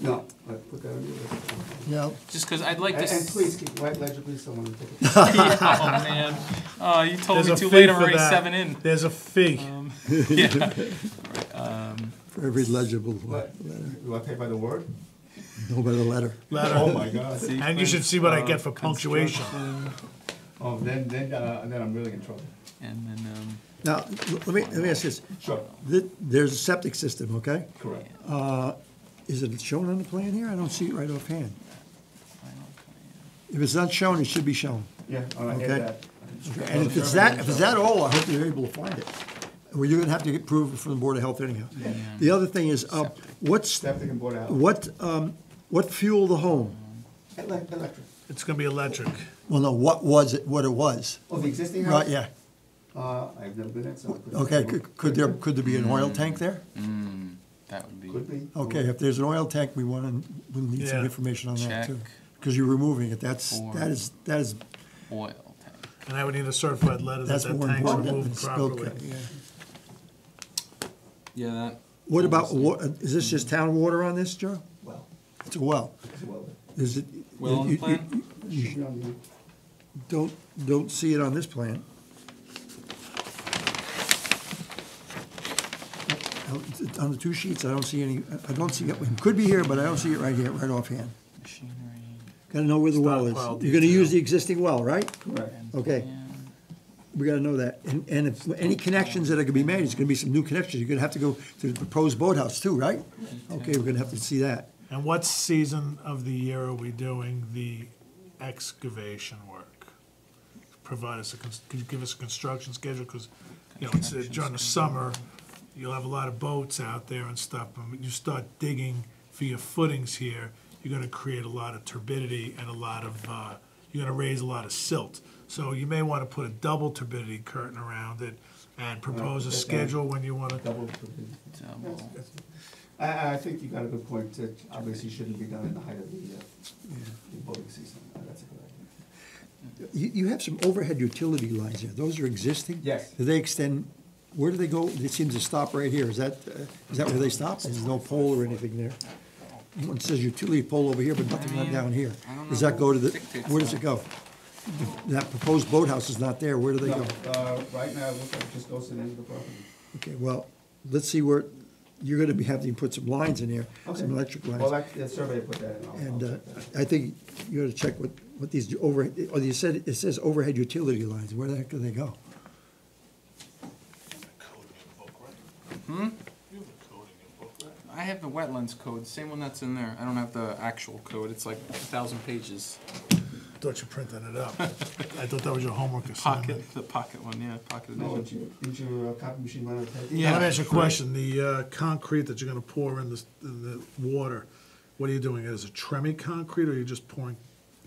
No, I put that on your list. Yeah, Just because I'd like to. And, and s- please keep white legibly, someone will take it. Oh, man. Oh, you told There's me a too fee late, I'm for already that. seven in. There's a fee. Um, yeah. Um, for every legible What, letter, do I pay by the word? no by the letter. Letter. Oh, my God. And you should see what I get for punctuation. Oh, then, then, uh, then I'm really in trouble. And then, um, Now, let me, let me ask this. Sure, Th- There's a septic system, okay? correct. Is it shown on the plan here? I don't see it right offhand. final plan. If it's not shown, it should be shown. Yeah, all right, Okay. add that. And if it's that, if it's that all, I hope you're able to find it. Well, you're gonna have to get approved from the Board of Health anyhow. The other thing is, uh, what's, Septic and board out. what, um, what fueled the home? Elec- Electric. It's gonna be electric. Well, no, what was it, what it was? Oh, the existing house? Right, yeah. Uh, I've never been at some. Okay, could, could there, could there be an oil tank there? That would be. Could be. Okay, if there's an oil tank, we wanna, we need some Yeah. information on that Check too. Because you're removing it, that's, for- that is, that is, Oil tank. And I would need a certified letter that That's that more tank's important than removed spill properly. kit. Yeah. Yeah, that. what about, wa- is this just town water on this, Joe? Well, It's a well. it's well, Is it? Well on the you- you- plan? you should be on the, Don't, don't see it on this plan. On the two sheets, I don't see any, I don't see it, it could be here, but I don't see it right here, right offhand. Machinery. Gotta know where the well is. Stockpile You're gonna detail. use the existing well, right? correct. Okay, plan. We gotta know that. And, and if any connections that are gonna be made, it's gonna be some new connections. You're gonna have to go to the proposed boathouse too, right? Okay, we're gonna have to see that. And what season of the year are we doing the excavation work? Provide us a, could you give us a construction schedule, because, you know, it's uh, during the summer, you'll have a lot of boats out there and stuff, when you start digging for your footings here, you're gonna create a lot of turbidity and a lot of, uh, you're gonna raise a lot of silt. So you may wanna put a double turbidity curtain around it and propose a that's fine. schedule when you wanna, Double. could be. Double. I, I, I think you got a good point, that obviously shouldn't be done in the height of the, uh, the boating season, Uh, that's a good idea. You, you have some overhead utility lines there. Those are existing? Yes. Do they extend, where do they go? It seems to stop right here. Is that, uh, is that where they stop? There's no pole or anything there? One says utility pole over here, but nothing I mean, down here. Does that go to the, where does it go? That proposed boathouse is not there. Where do they No, go? uh, right now, it looks like it just goes to the end of the property. Okay, well, let's see where, you're gonna be having to put some lines in here, Okay. some electric Well, lines. that, the survey put that in, I'll, I'll And, uh, check that. I think you ought to check what, what these over, oh, you said, it says overhead utility lines. Where the heck do they go? The coding book, right? Hmm? I have the wetlands code, same one that's in there. I don't have the actual code. It's like a thousand pages. I thought you printed it up. I thought that was your homework assignment. Pocket, the pocket one, yeah, pocket No, didn't you, didn't your uh, copy machine run out of tape? Yeah. Now, let me ask you a question. The uh, concrete that you're gonna pour in the, in the water, what are you doing? Is it tremie concrete, or are you just pouring,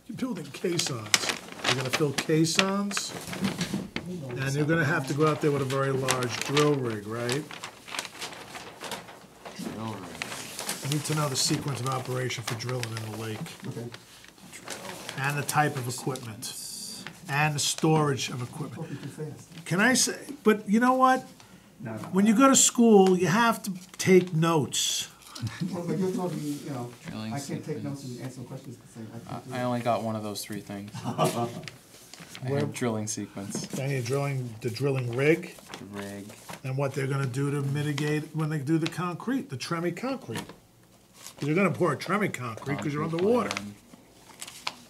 you're building caissons? You're gonna fill caissons? And you're gonna have to go out there with a very large drill rig, right? i need to know the sequence of operation for drilling in the lake, Okay. And the type of equipment, and the storage of equipment. Talking too fast. Can I say, but you know what? No, no. When you go to school, you have to take notes. Well, but you're talking, you know, Drilling I can't take notes and answer questions at I I, can't do I that. only got one of those three things. I have drilling sequence, Then you're drilling, the drilling rig, the rig. and what they're gonna do to mitigate when they do the concrete, the tremie concrete. 'Cause you're gonna pour a tremie concrete, because you're concrete underwater, plan,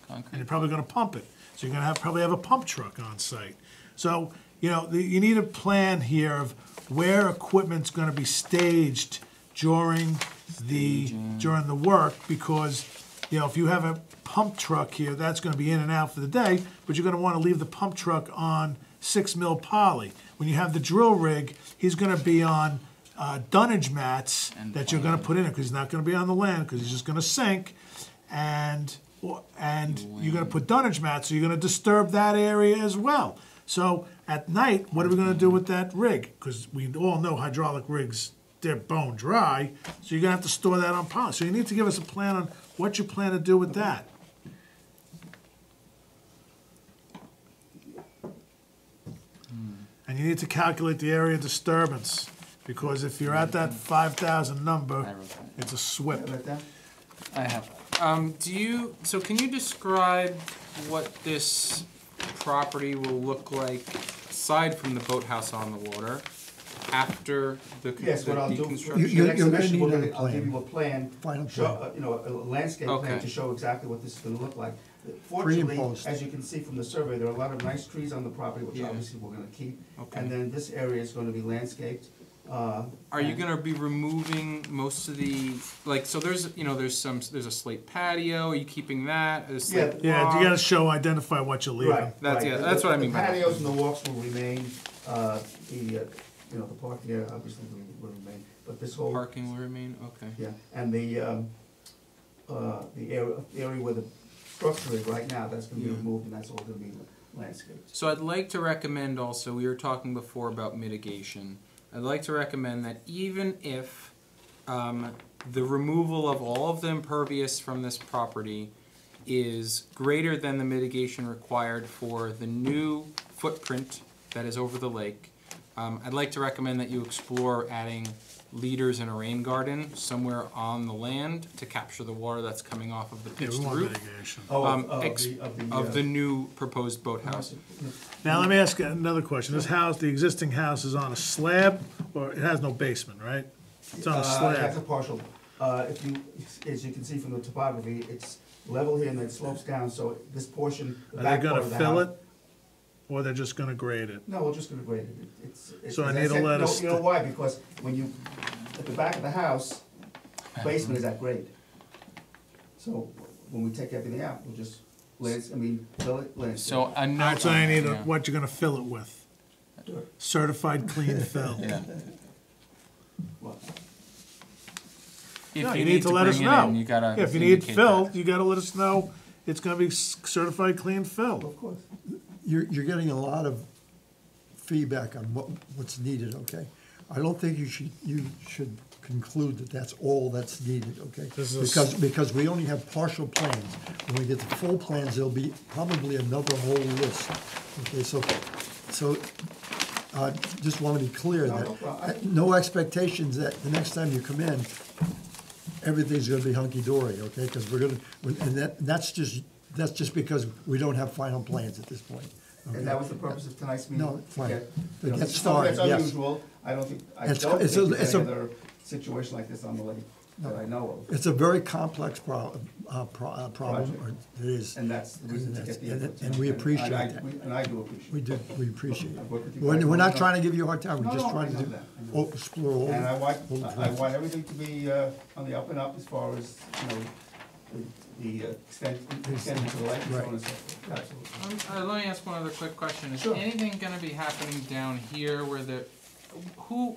and you're probably gonna pump it. So you're gonna have, probably have a pump truck on site. So, you know, the- you need a plan here of where equipment's gonna be staged during the, during the work, because, you know, if you have a pump truck here, that's gonna be in and out for the day, but you're gonna wanna leave the pump truck on six mil poly. When you have the drill rig, he's gonna be on, uh, dunnage mats And that you're gonna put in it, cause he's not gonna be on the land, cause he's just gonna sink. And, and you're gonna put dunnage mats, so you're gonna disturb that area as well. So at night, what are we gonna do with that rig? Because we all know hydraulic rigs, they're bone dry, so you're gonna have to store that on poly. So you need to give us a plan on what you plan to do with that. And you need to calculate the area disturbance, because if you're at that five thousand number, I wrote that. it's a SWPPP. I have. Um, do you, so can you describe what this property will look like aside from the boathouse on the water after the, the Yes, what I'll do, deconstruction? You- the you're- next you're gonna submission, we're gonna, I'll give plan. you a plan. Final show, plan. uh, You know, a landscape plan to show exactly what this is gonna look like. Fortunately, post. as you can see from the survey, there are a lot of nice trees on the property, which Yeah. obviously we're gonna keep. Okay. And then this area is gonna be landscaped. Uh, Are you gonna be removing most of the, like, so there's, you know, there's some, there's a slate patio, are you keeping that? A slate Yeah, you walk? gotta show, identify what you're leaving. Right, That's- right. yeah, The- that's what I the mean by that. patios and the walks will remain, uh, the, uh, you know, the parking area obviously will, will remain, but this whole. Parking will remain, okay. Yeah, and the, um, uh, the area, the area where the structure is right now, that's gonna be Yeah. removed, and that's all gonna be landscaped. So I'd like to recommend also, we were talking before about mitigation. I'd like to recommend that even if um, the removal of all of the impervious from this property is greater than the mitigation required for the new footprint that is over the lake, um, I'd like to recommend that you explore adding leaders in a rain garden somewhere on the land to capture the water that's coming off of the Yeah, we pitched want roof mitigation. Oh, um, of ex- the, of the. of uh, the new proposed boathouse. Now, let me ask you another question. This house, the existing house is on a slab, or it has no basement, right? It's on a Uh, That's a slab. partial, uh, if you, as you can see from the topography, it's level here and then it slopes down, so this portion, the Are they back part gonna of the fill house. it? Or they're just gonna grade it? No, we're just gonna grade it, It- it's. it's- So I as need to said, let no, us You know st- why, because when you, at the back of the house, basement is at grade. So when we take everything out, we'll just, lands, I mean, fill it, landscape. So a All note. right, so I on need that, a, yeah. what you're gonna fill it with. Dirt. Certified clean fill. Yeah. Well, If No, you you need need to let bring us it know. in, You gotta If you need indicate filled, that. you gotta let us know it's gonna be s- certified clean fill. Of course. You're, you're getting a lot of feedback on what, what's needed, okay? I don't think you should, you should conclude that that's all that's needed, okay? This is- Because, because we only have partial plans. When we get the full plans, there'll be probably another whole list. Okay, so, so, uh, just wanna be clear No, that, no problem. uh, no expectations that the next time you come in, everything's gonna be hunky-dory, okay? Because we're gonna, and that, that's just, that's just because we don't have final plans at this point. okay? And that was the purpose of tonight's meeting? No, to fine. get- To get is something started, yes. That's unusual, I don't think, I It's- don't it's think a- there's any other situation like this on the lake that I know of. It's a very complex pro, uh, pro, uh, problem, it is. And that's the reason to And get the input. and- and we appreciate I- that. we- And I do appreciate it. We do, we appreciate it. I've worked with you We're, we're not trying to give you a hard time, we're just no, trying to do, oh, explore all. And I want, I want everything to be, uh, on the up and up as far as, you know, the, the uh, extent, extending to the lake and so on and so forth, absolutely. Um, uh, let me ask one other quick question. Is Sure. anything gonna be happening down here where the, who,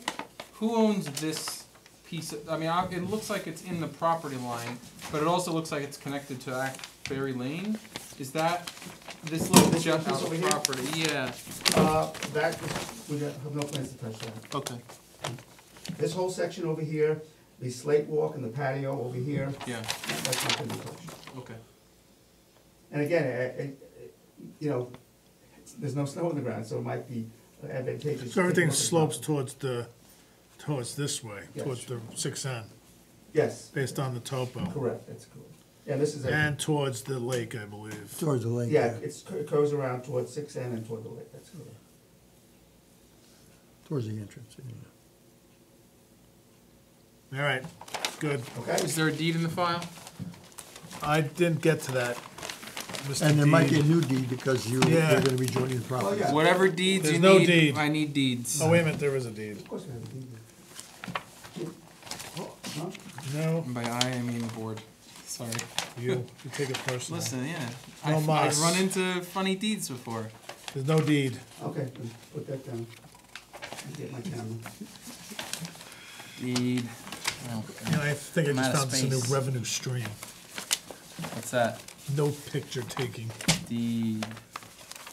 who owns this piece? of- I mean, I- it looks like it's in the property line, but it also looks like it's connected to Ackberry Lane. Is that, this little This- jut this out over of here? property? Yeah. Uh, that, is- we got- have no plans to touch that. Okay. This whole section over here, the slate walk and the patio over here, Yeah, that's not gonna be touched. okay. And again, uh, uh, you know, there's no snow on the ground, so it might be advantageous. to So take a everything look at the slopes property. towards the, towards this way, Yes. towards the six N, Yes, based on the topo. correct, that's correct. Yeah, this is a, And towards the lake, I believe. Towards the lake. yeah, it's, it curves around towards six N and toward the lake, that's correct. Towards the entrance, yeah. All right, good. Okay? Is there a deed in the file? I didn't get to that, Mr. And there might be a Dean. new deed because you, Yeah. you're gonna be joining the property. Oh, yeah. Whatever deeds you no need, deed. I need deeds. Oh, wait a minute, there is a deed. Of course we have a deed. Oh, huh? No, And by I, I mean the board. Sorry. you, you take it personally. Listen, yeah. No I've, I've mas. run into funny deeds before. There's no deed. Okay, put that down. I'll Get my camera. Deed. Oh, And I think I I'm out just of found this a new space. revenue stream. what's that? No picture taking. Deed.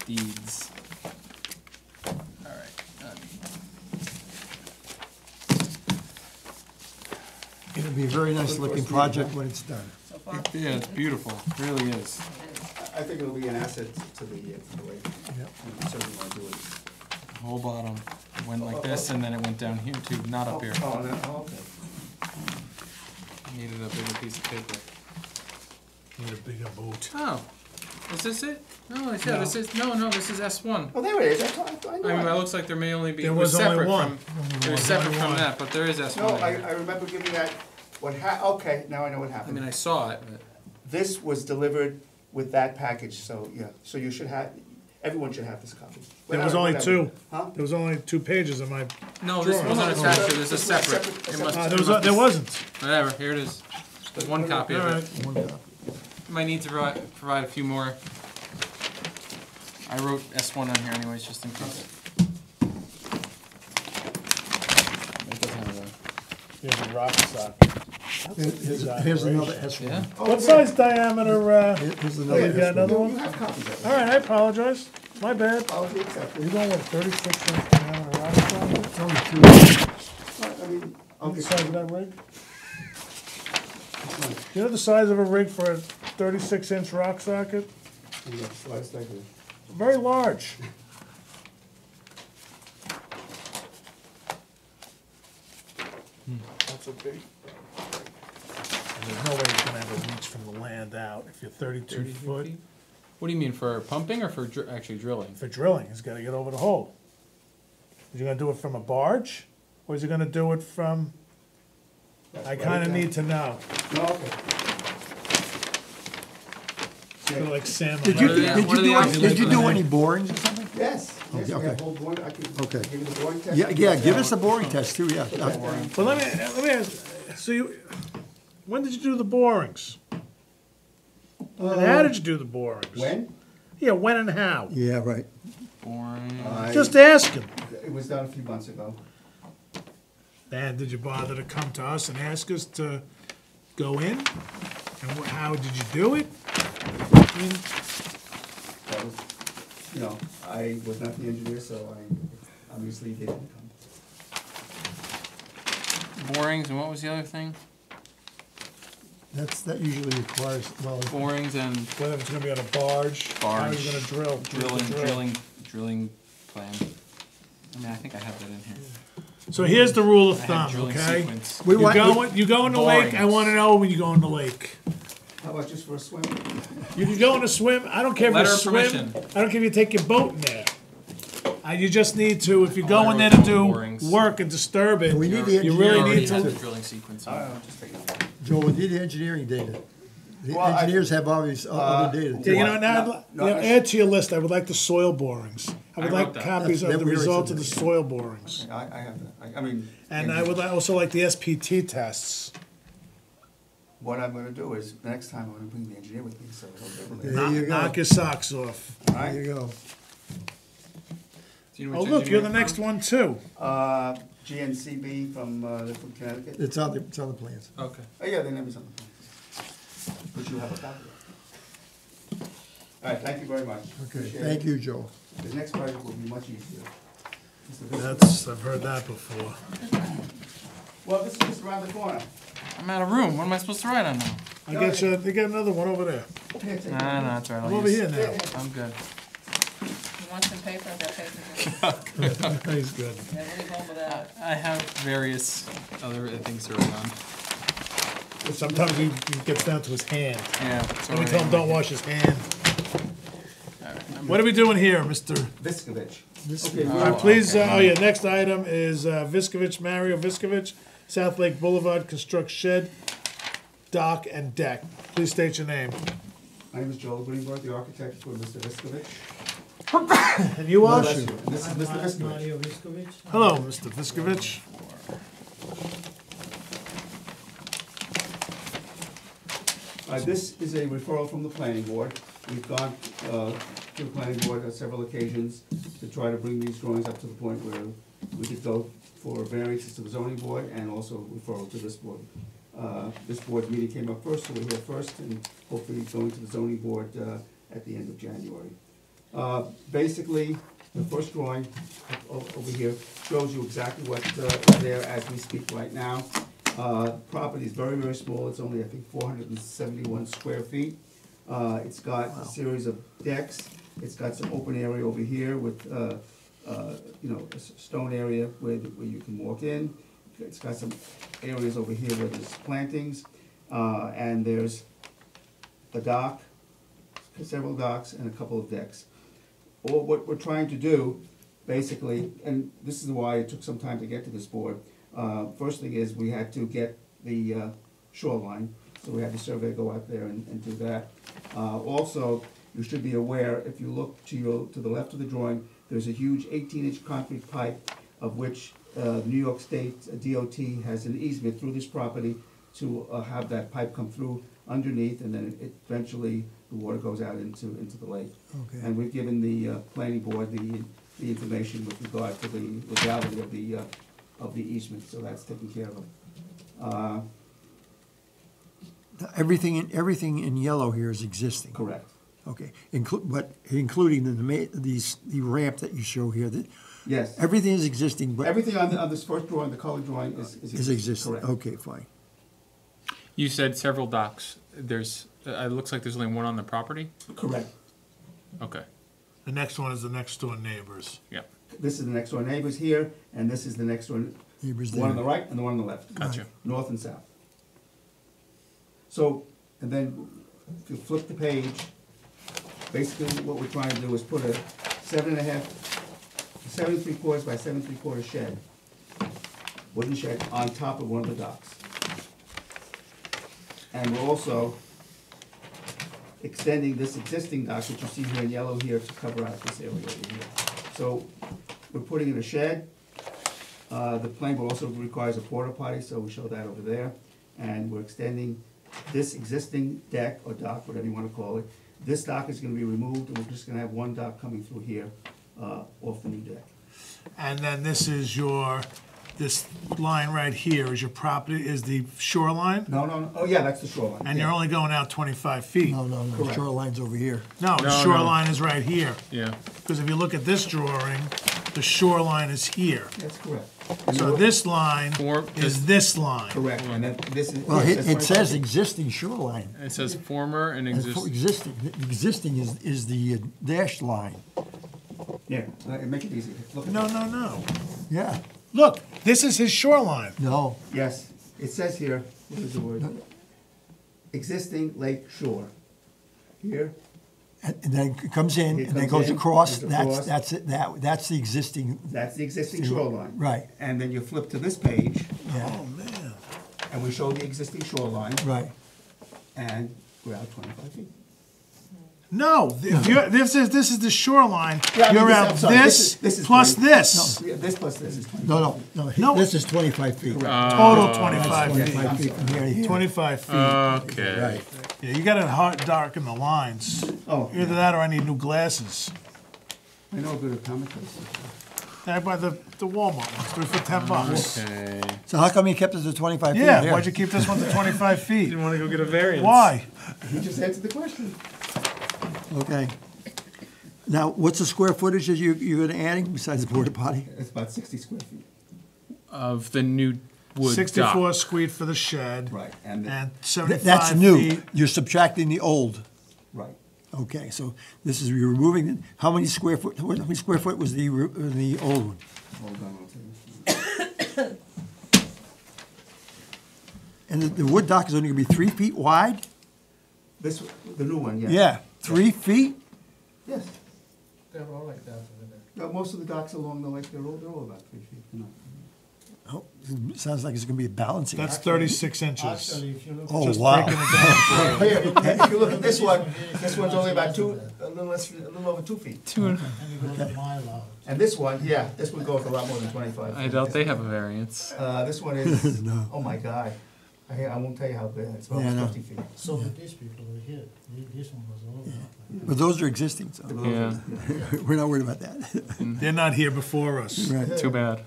Deeds. Alright. uh, It'll be a very nice looking project when it's done. So far. Yeah, it's beautiful. It really is. I think it'll be an asset to the, uh, to the lake. Yep. And certainly want to do it. Whole bottom went like this and then it went down here too, not up here. Oh, no, oh, okay. Needed a bigger piece of paper. Need a bigger boat. Oh, is this it? No, it's, yeah, this is, no, no, this is S one. Oh, there it is, I thought, I thought- I I mean, it looks like there may only be, There was was only separate one. from, Only it was separate only from one. that, but there is S No, one. I, I remember giving that, what ha, okay, now I know what happened. I happened. mean, I saw it, but. This was delivered with that package, so, yeah, so you should have, everyone should have this copy. There was only whatever. two. Huh? There was only two pages in my, No, this Drawing. wasn't No, no, attached to, this is this separate. separate- It must, uh, there was, must there be- wasn't. Whatever, here it is. There's one copy All of right. it. One copy. Might need to provide, provide a few more. I wrote S one on here anyways, just in case. It doesn't have a- Here's a rock sock. Here's, here's- here's another S Yeah? one. Oh, What size diameter, uh, Here's Oh, another you got S one. another You one? you have copies of it. All right, I apologize. My bad. Apology accepted. You're going with thirty-six inch diameter rock socket? It's only two. I mean, I'll The size of that rig? You know the size of a rig for a thirty-six inch rock socket? Yeah, slice like. Very large. That's a big. There's no way you're gonna have a reach from the land out if you're thirty-two 32 foot. feet? What do you mean, for pumping or for dr- actually drilling? For drilling, he's gotta get over the hole. Is he gonna do it from a barge, or is he gonna do it from, That's I right kinda need to know. No, okay. Feel like Sam. Did you, What are the- did what you are the do, any- options did you for do that? any borings or something? Yes, yes, we Okay, have okay. whole boring, I can Okay. give you the boring test. Yeah, yeah, give us a boring test too, yeah. Uh, Well, let me, let me ask, so you, when did you do the borings? And uh, how did you do the borings? When? Yeah, when and how? Yeah, right. Boring. I- Just ask him. It was done a few months ago. And did you bother to come to us and ask us to go in? And wh- how did you do it? I mean, That was, you know, I was not the engineer, so I obviously didn't come. borings, and what was the other thing? That's, that usually requires, well, Borings and Whether it's gonna be on a barge, how Barge. you're gonna drill. drilling, drill. drilling, drilling plan. I mean, I think I have that in here. So here's the rule of I have thumb, drilling okay? sequence. We You want- go, in- you go in the lake, I Borings. wanna know when you go in the lake. How about just for a swim? You can go in a swim, I don't care if you Letter of swim, permission. I don't care if you take your boat in there. Uh, you just need to, if you're going there to do borings. work and disturb it, we need the you really engineering need Already have to. the drilling sequence. I don't know, just take it. Joe, we need the engineering data. The Well, I- engineers have obvious, Uh, other data too. you know, now, No, no, you know, add to your list, I would like the soil borings. I would I like wrote that. copies of the that results of the soil borings. I, I have that, I, I mean. And I would also like the SPT tests. What I'm gonna do is, next time I'm gonna bring the engineer with me, so he'll be able to. There Knock, you go. knock your socks off. There you go. Do you know Oh, which look, you're the engineering next firm? one too. Uh, GNCB from, uh, from Connecticut. It's on the, it's on the plans. Okay. Oh, yeah, they never something. But you have a copy of it. All right, thank you very much. Okay, Appreciate thank it. you, Joe. The next project will be much easier. Mr. Visco. That's, I've heard that before. Well, this is just around the corner. I'm out of room. What am I supposed to write on now? I get you, they got another one over there. Here, take Nah, it. nah, that's all right. I'll I'm over use- here now. I'm good. You want some paper? I've got paper here. He's good. Yeah, leave home with that. I have various other things to write on. Sometimes he, he gets down to his hand. Yeah. it's And we tell him, in don't wash his hand. All right, What are we doing here, Mister? Viscovich. This- Okay, All we're- right, please, uh, oh yeah, next item is uh, Viskovich, Mario Viskovich, South Lake Boulevard, construct shed, dock, and deck. Please state your name. My name is Joel Greenberg, the architect for Mr. Viscovich. And you are? Bless you. This is Mr. Viscovich. Hello, Mr. Viskovich. Uh, this is a referral from the planning board. We've gone, uh, to the planning board on several occasions to try to bring these drawings up to the point where we could go for variances to the zoning board and also referral to this board. Uh, this board meeting came up first, so we're here first, and hopefully going to the zoning board, uh, at the end of January. Uh, basically, the first drawing over here shows you exactly what, uh, is there as we speak right now. Uh, property is very, very small, it's only, I think, four hundred and seventy-one square feet. Uh, it's got a series of decks, it's got some open area over here with, uh, uh, you know, a stone area where, where you can walk in. It's got some areas over here where there's plantings, uh, and there's a dock, several docks, and a couple of decks. What we're trying to do, basically, and this is why it took some time to get to this board. Uh, first thing is, we had to get the uh, shoreline, so we had the survey go out there and, and do that. Uh, also, you should be aware, if you look to your, to the left of the drawing, there's a huge eighteen-inch concrete pipe of which, uh, New York State DOT has an easement through this property to, uh, have that pipe come through underneath, and then it- eventually the water goes out into, into the lake. Okay. And we've given the uh, planning board the, the information with regard to the legality of the, uh, of the easement, so that's taken care of. Uh, Everything, in everything in yellow here is existing. Correct. Okay, inclu- but including the, ma- these, the ramp that you show here, that, Yes. everything is existing, but Everything on, the- on this first drawing, the color drawing is, is. is existing. Correct. Okay, fine. You said several docks. There's, Uh, it looks like there's only one on the property? Correct. Okay, The next one is the next door neighbors. yeah, This is the next door neighbors here, and this is the next door, Neighbors the one on the there. right and the one on the left. gotcha. north and south. So, and then if you flip the page, basically what we're trying to do is put a seven and a half, seven and three quarters by seven and three quarter shed, wooden shed on top of one of the docks. And we're also extending this existing dock, which you see here in yellow here, to cover out this area over here. So, we're putting in a shed, uh, the plan will also requires a porta potty, so we show that over there. And we're extending this existing deck or dock, whatever you wanna call it. This dock is gonna be removed, and we're just gonna have one dock coming through here, uh, off the new deck. And then this is your, this line right here is your property, is the shoreline? No, no, no, oh, yeah, that's the shoreline. And you're yeah. only going out twenty-five feet. No, no, no, Correct. shoreline's over here. No, the No, no. shoreline is right here. Yeah, Because if you look at this drawing, the shoreline is here. That's correct. So this line Or- is this line. Correct, and then this is. Well, yes, it, that's it 25 says existing shoreline. It says former and And for existing. Existing, existing is, is the uh, dashed line. Yeah, uh, make it easy. Look at No, that. no, no. Yeah, Look, this is his shoreline. no, Yes, it says here, what is the word? Existing lake shore. Here, and and then it comes in, It and then comes goes in, across, goes that's, across. that's it, that, that's the existing, that's the existing shoreline. right. And then you flip to this page, yeah, Oh, man. and we show the existing shoreline, right. and we're out twenty-five feet. No, if you're, this is, this is the shoreline, Yeah, I mean, you're this- I'm sorry, this this is- this is plus great. this, Yeah, This plus this is twenty. No, no, no, No. this is twenty-five feet. total oh. twenty-five feet. feet from here to here. Twenty-five feet. Okay. Right. Yeah, you gotta hard darken the lines. Oh, Either that or I need new glasses. I know a good optometrist. I buy the, the Walmart ones, three for ten bucks. Okay. So how come you kept it to twenty-five feet? Yeah, here? why'd you keep this one to twenty-five feet? You didn't want to go get a variance. Why? He just answered the question. Okay. Now, what's the square footage that you, you're gonna adding besides the porta potty? It's about sixty square feet. Of the new wood Sixty-four dock. square for the shed. Right, and the- And Th- seventy-five That's new, feet. you're subtracting the old. Right. Okay, so this is, you're removing, it. how many square foot, how many square foot was the, re- uh, the old one? Hold on, I'll tell you. And the, the wood dock is only gonna be three feet wide? This, the new one, yes. Yeah, three feet? Yes. They're all like that over there. Uh, Most of the docks along the lake, they're all, they're all about three feet, you know. Oh, Sounds like it's gonna be a balancing. That's act. thirty-six inches. Actually, if you look. Oh, Just wow. breaking it down. If you look at this one, this one's only about two, a little less, a little over two feet. Two and- And you go a mile out. And this one, yeah, this one goes a lot more than twenty-five. I feet. doubt they have a variance. Uh, this one is, No. oh my God, I, I won't tell you how bad, it's Yeah, I almost know. fifty feet. So for these people over here, thi- this one was all about. But those are existing, so Yeah, we're not worried about that. Mm. They're not here before us. Right, too bad.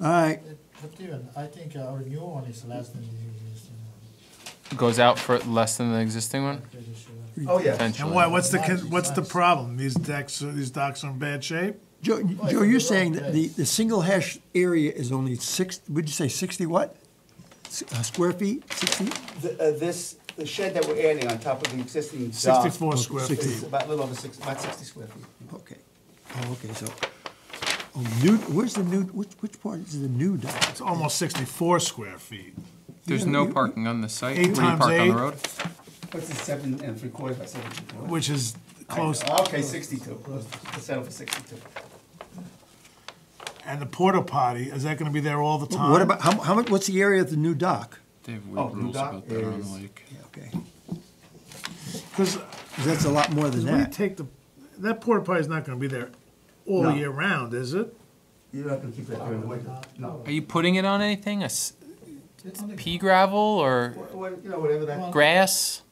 all right, But even, I think uh, our new one is less than the existing one, Goes out for less than the existing one? pretty sure. Oh, yeah. And why, what's the, con- what's the problem? These decks, these docks are in bad shape? Joe, Joe, you're saying that the, the single hash area is only six, would you say sixty what? S- uh, Square feet, sixty? The, uh, this, the shed that we're adding on top of the existing dock. Sixty-four square Sixty. feet. Is about a little over six, about sixty square feet. Okay, oh, okay, so, oh, new, where's the new, which, which part is the new dock? It's almost sixty-four square feet. There's no parking on the site Eight where you times park on eight. the road? What's this, seven and three quarters by seventeen? Which is close, Okay, sixty-two, let's settle for sixty-two. And the porta potty, is that gonna be there all the time? What about, how, how much, what's the area of the new dock? They oh, have Oh, weird Blue rules Dot about that on is- the lake. Yeah, okay, Cause, 'Cause that's a lot more than when you that. take the, that porta potty's not gonna be there all No. year round, is it? You're not gonna keep that during the winter, no. Are you putting it on anything? A s- pea gravel or What, what, you know, whatever that, grass?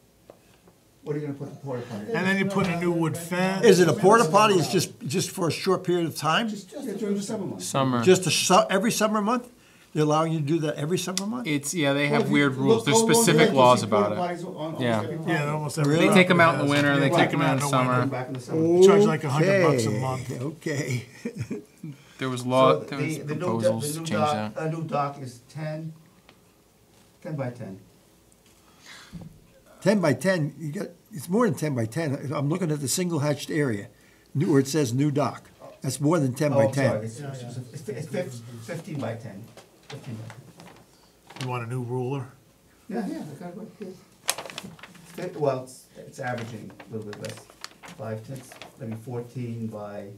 What are you gonna put the porta potty? And then you put a new wood fence. Is it a porta potty, it's just, just for a short period of time? Yeah, during the summer months. Summer. Just a, su- every summer month? They're allowing you to do that every summer month? It's, yeah, they have if weird look- rules. There's oh, go the specific laws about it. on Yeah. every Yeah, almost every. Really? They take them out in the winter, they take them out in the summer. Back in the summer. Charge like a hundred bucks a month. Okay. There was So law, the- there was the new do- proposals the to new change dock- that. A new dock is ten, ten by ten. Ten by ten, you got, it's more than ten by ten. I'm looking at the single hatched area, new- where it says new dock. That's more than ten Oh, by I'm sorry, ten. it's, it's, it's it's fif- fifteen by ten, fifteen by ten. You want a new ruler? Yeah, yeah, I got it right here. Fif- Well, it's, it's averaging a little bit less, five tenths, maybe fourteen by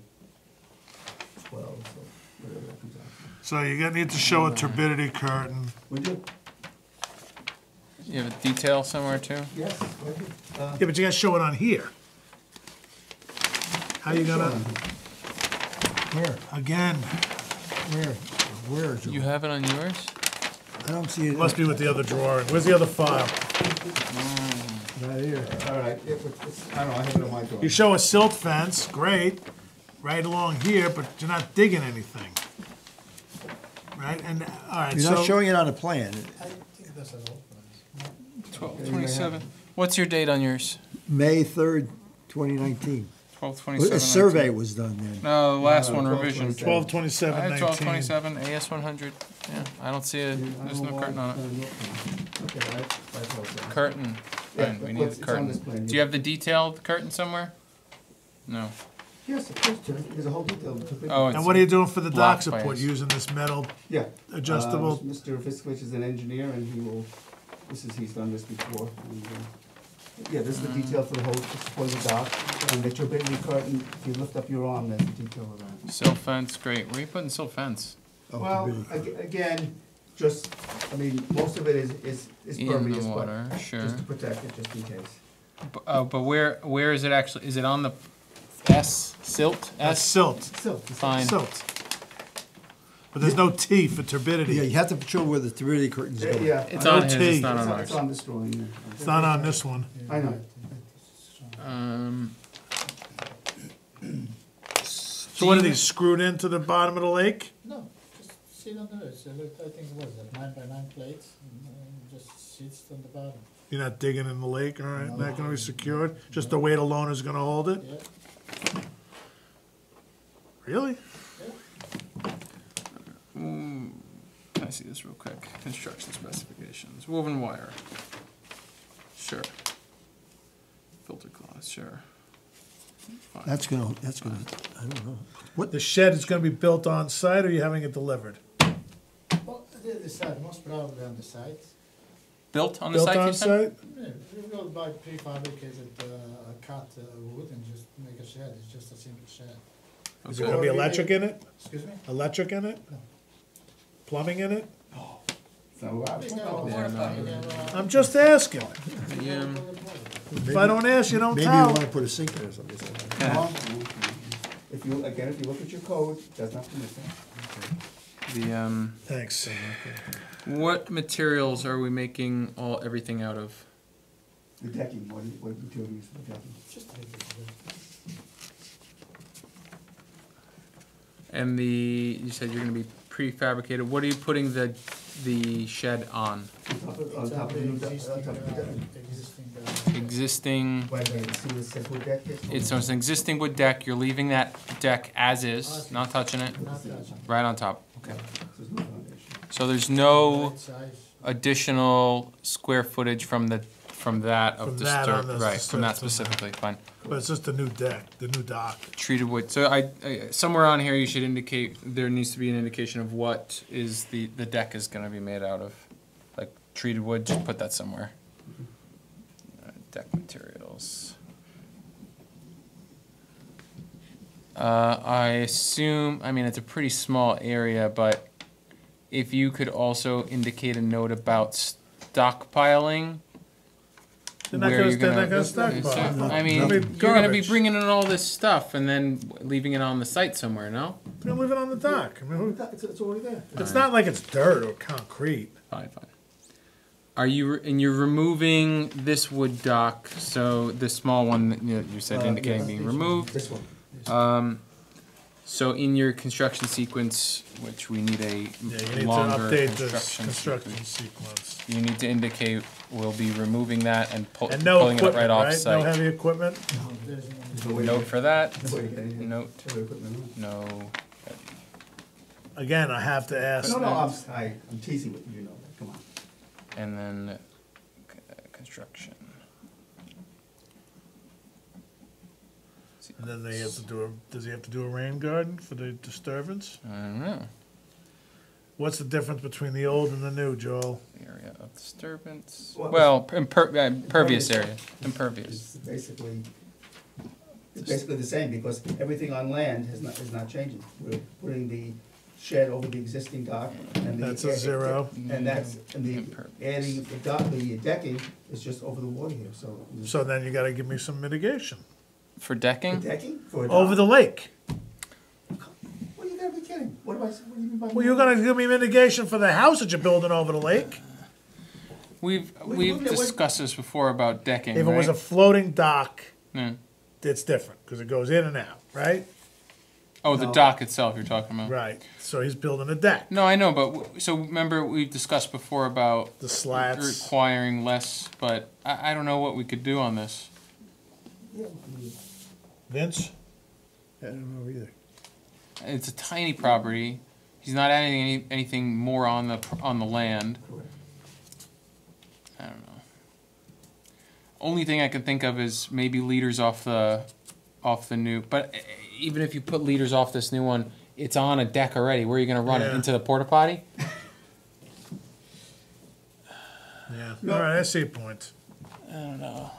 twelve, so whatever that comes out. So you're gonna need to show a turbidity curtain. Would you? You have a detail somewhere too? Yes. Uh, Yeah, but you gotta show it on here. How you gonna, Where, again, where, where is You it? have it on yours? I don't see it. must be with the other drawer. Where's the other file? Right here. all right, it, it's, I don't know, I have it on my drawing. You show a silt fence, great, right along here, but you're not digging anything. Right, and, all right, You're not so, showing it on the plan. I think that's an old one. Twelve, twenty-seven. What's your date on yours? May third, twenty nineteen. Twelve twenty-seven. A survey was done then. No, the last No, one 12, revision. 27. Twelve I twenty-seven had nineteen. twelve twenty-seven, AS one hundred, yeah, I don't see a, I there's no curtain on it. Okay, I, I. Curtain, Yeah, fine, we need the it's on curtain. plan, Do you have the detailed curtain somewhere? No. Yes, of course, Jerry. there's a whole detail. Oh, it's. And what are you doing for the dock Blocked by support, using this metal Yeah. adjustable? Uh, Mr. Fiskovich is an engineer and he will, this is, he's done this before. and, uh, Yeah, this is the detail for the whole, to support the dock. And the turbidity curtain, if you lift up your arm, that's the detail of that. Silt fence, great. Where are you putting silt fence? Oh, Well, turbidity. ag- again, just, I mean, most of it is, is, is In pervious, the but water, sure. just to protect it, just in case. B- Oh, but where, where is it actually, is it on the S, silt, That's S? silt, Still, Fine. silt. But there's no T for turbidity. Yeah, you have to show where the turbidity curtain's yeah, going. yeah. It's I- on No his, T. it's not on on, it's on this drawing, yeah. It's not on this one. I know. Um, So what are these, screwed into the bottom of the lake? No, just sit on the, it's a I think it was a nine by nine plates, and, uh, just sits on the bottom, You're not digging in the lake, all right, not gonna be secured, just the weight alone is gonna hold it? yeah. Really? Mm, can I see this real quick? Construction specifications, woven wire. Sure. Filter cloth, sure. Fine. That's gonna, that's gonna, I don't know. What, The shed is gonna be built on site, or you having it delivered? Well, the, the side, most probably on the site. Built on the Built site, you on said? site? Yeah, we will buy prefabricated, uh, cut uh, wood and just make a shed, it's just a simple shed. Is there gonna be electric in it? Excuse me? Electric in it? No. Plumbing in it? So, uh, We can have a Yeah, water no, pump, we can have a- I'm just asking. The, um, If I don't ask, you don't maybe you tell. wanna put a sink in or something. Yeah. no, If you, again, if you look at your code, it does not permit that. The, um, Thanks. what materials are we making all, everything out of? The decking, what, what material you use for the decking? Just make it, And the, you said you're gonna be prefabricated, what are you putting the, the shed on? On top of, It's the existing, on top of the uh, existing, uh, Existing, Wait, wait, see what it deck it's, so it's an existing wood deck, you're leaving that deck as is, not touching it, not touching. right on top, okay. There's no foundation. So there's no size. additional square footage from the, from that From of that on the right, from that from that. specifically, fine. But it's just the new deck, the new dock. Treated wood, so I, I, somewhere on here you should indicate, there needs to be an indication of what is the, the deck is gonna be made out of. Like treated wood, just put that somewhere. Uh, Deck materials. Uh, I assume, I mean, it's a pretty small area, but if you could also indicate a note about stockpiling. They're not where gonna, you're they're gonna So, stockpile. I mean, That'd you're gonna be garbage. bringing in all this stuff and then leaving it on the site somewhere, no? They're gonna leave it on the dock. I mean, who- It's, it's already there. it's not like it's dirt or concrete. Fine, fine. Are you, re- and you're removing this wood dock, so the small one that you you said Uh, indicating yes. being removed? This one. Um, so in your construction sequence, which we need a Yeah, you need to longer update this construction construction sequence, sequence. you need to indicate we'll be removing that and pull, And no pulling it right equipment, off right? No site. heavy equipment? There's no- No Note for that, no way to get anything. note, no. no. Again, I have to ask. No, no, I'm, I, I'm teasing with you, you know that, come on. And then, uh, construction. And then they have to do a, does he have to do a rain garden for the disturbance? I don't know, What's the difference between the old and the new, Joel? area of disturbance, Well, well, imper- uh, impervious area, impervious. It's basically, it's basically the same, because everything on land is not, is not changing. We're putting the shed over the existing dock, and the. That's a zero. And that's, and the, Impervious. adding the dock, the decking is just over the water here, so. So then you gotta give me some mitigation. For The decking, decking for a dock? Over the lake. Well, you gotta be kidding. What do I, what do you mean by? Well, you're gonna give me mitigation for the house that you're building over the lake. we've, We- we've we- we- discussed this before about decking, If it was a right? floating dock, Yeah. it's different, cause it goes in and out, right? Oh, the No. dock itself you're talking about? Right, so he's building a deck, No, I know, but, w- so remember, we've discussed before about the slats. requiring less, but I, I don't know what we could do on this. Yeah, I mean, Vince? I don't know either. It's a tiny property. He's not adding any, anything more on the, on the land. Correct. I don't know. Only thing I can think of is maybe leaders off the, off the new, but even if you put leaders off this new one, it's on a deck already. Where are you gonna run it? Into the porta potty? Yeah, all right, I see your point. I don't know.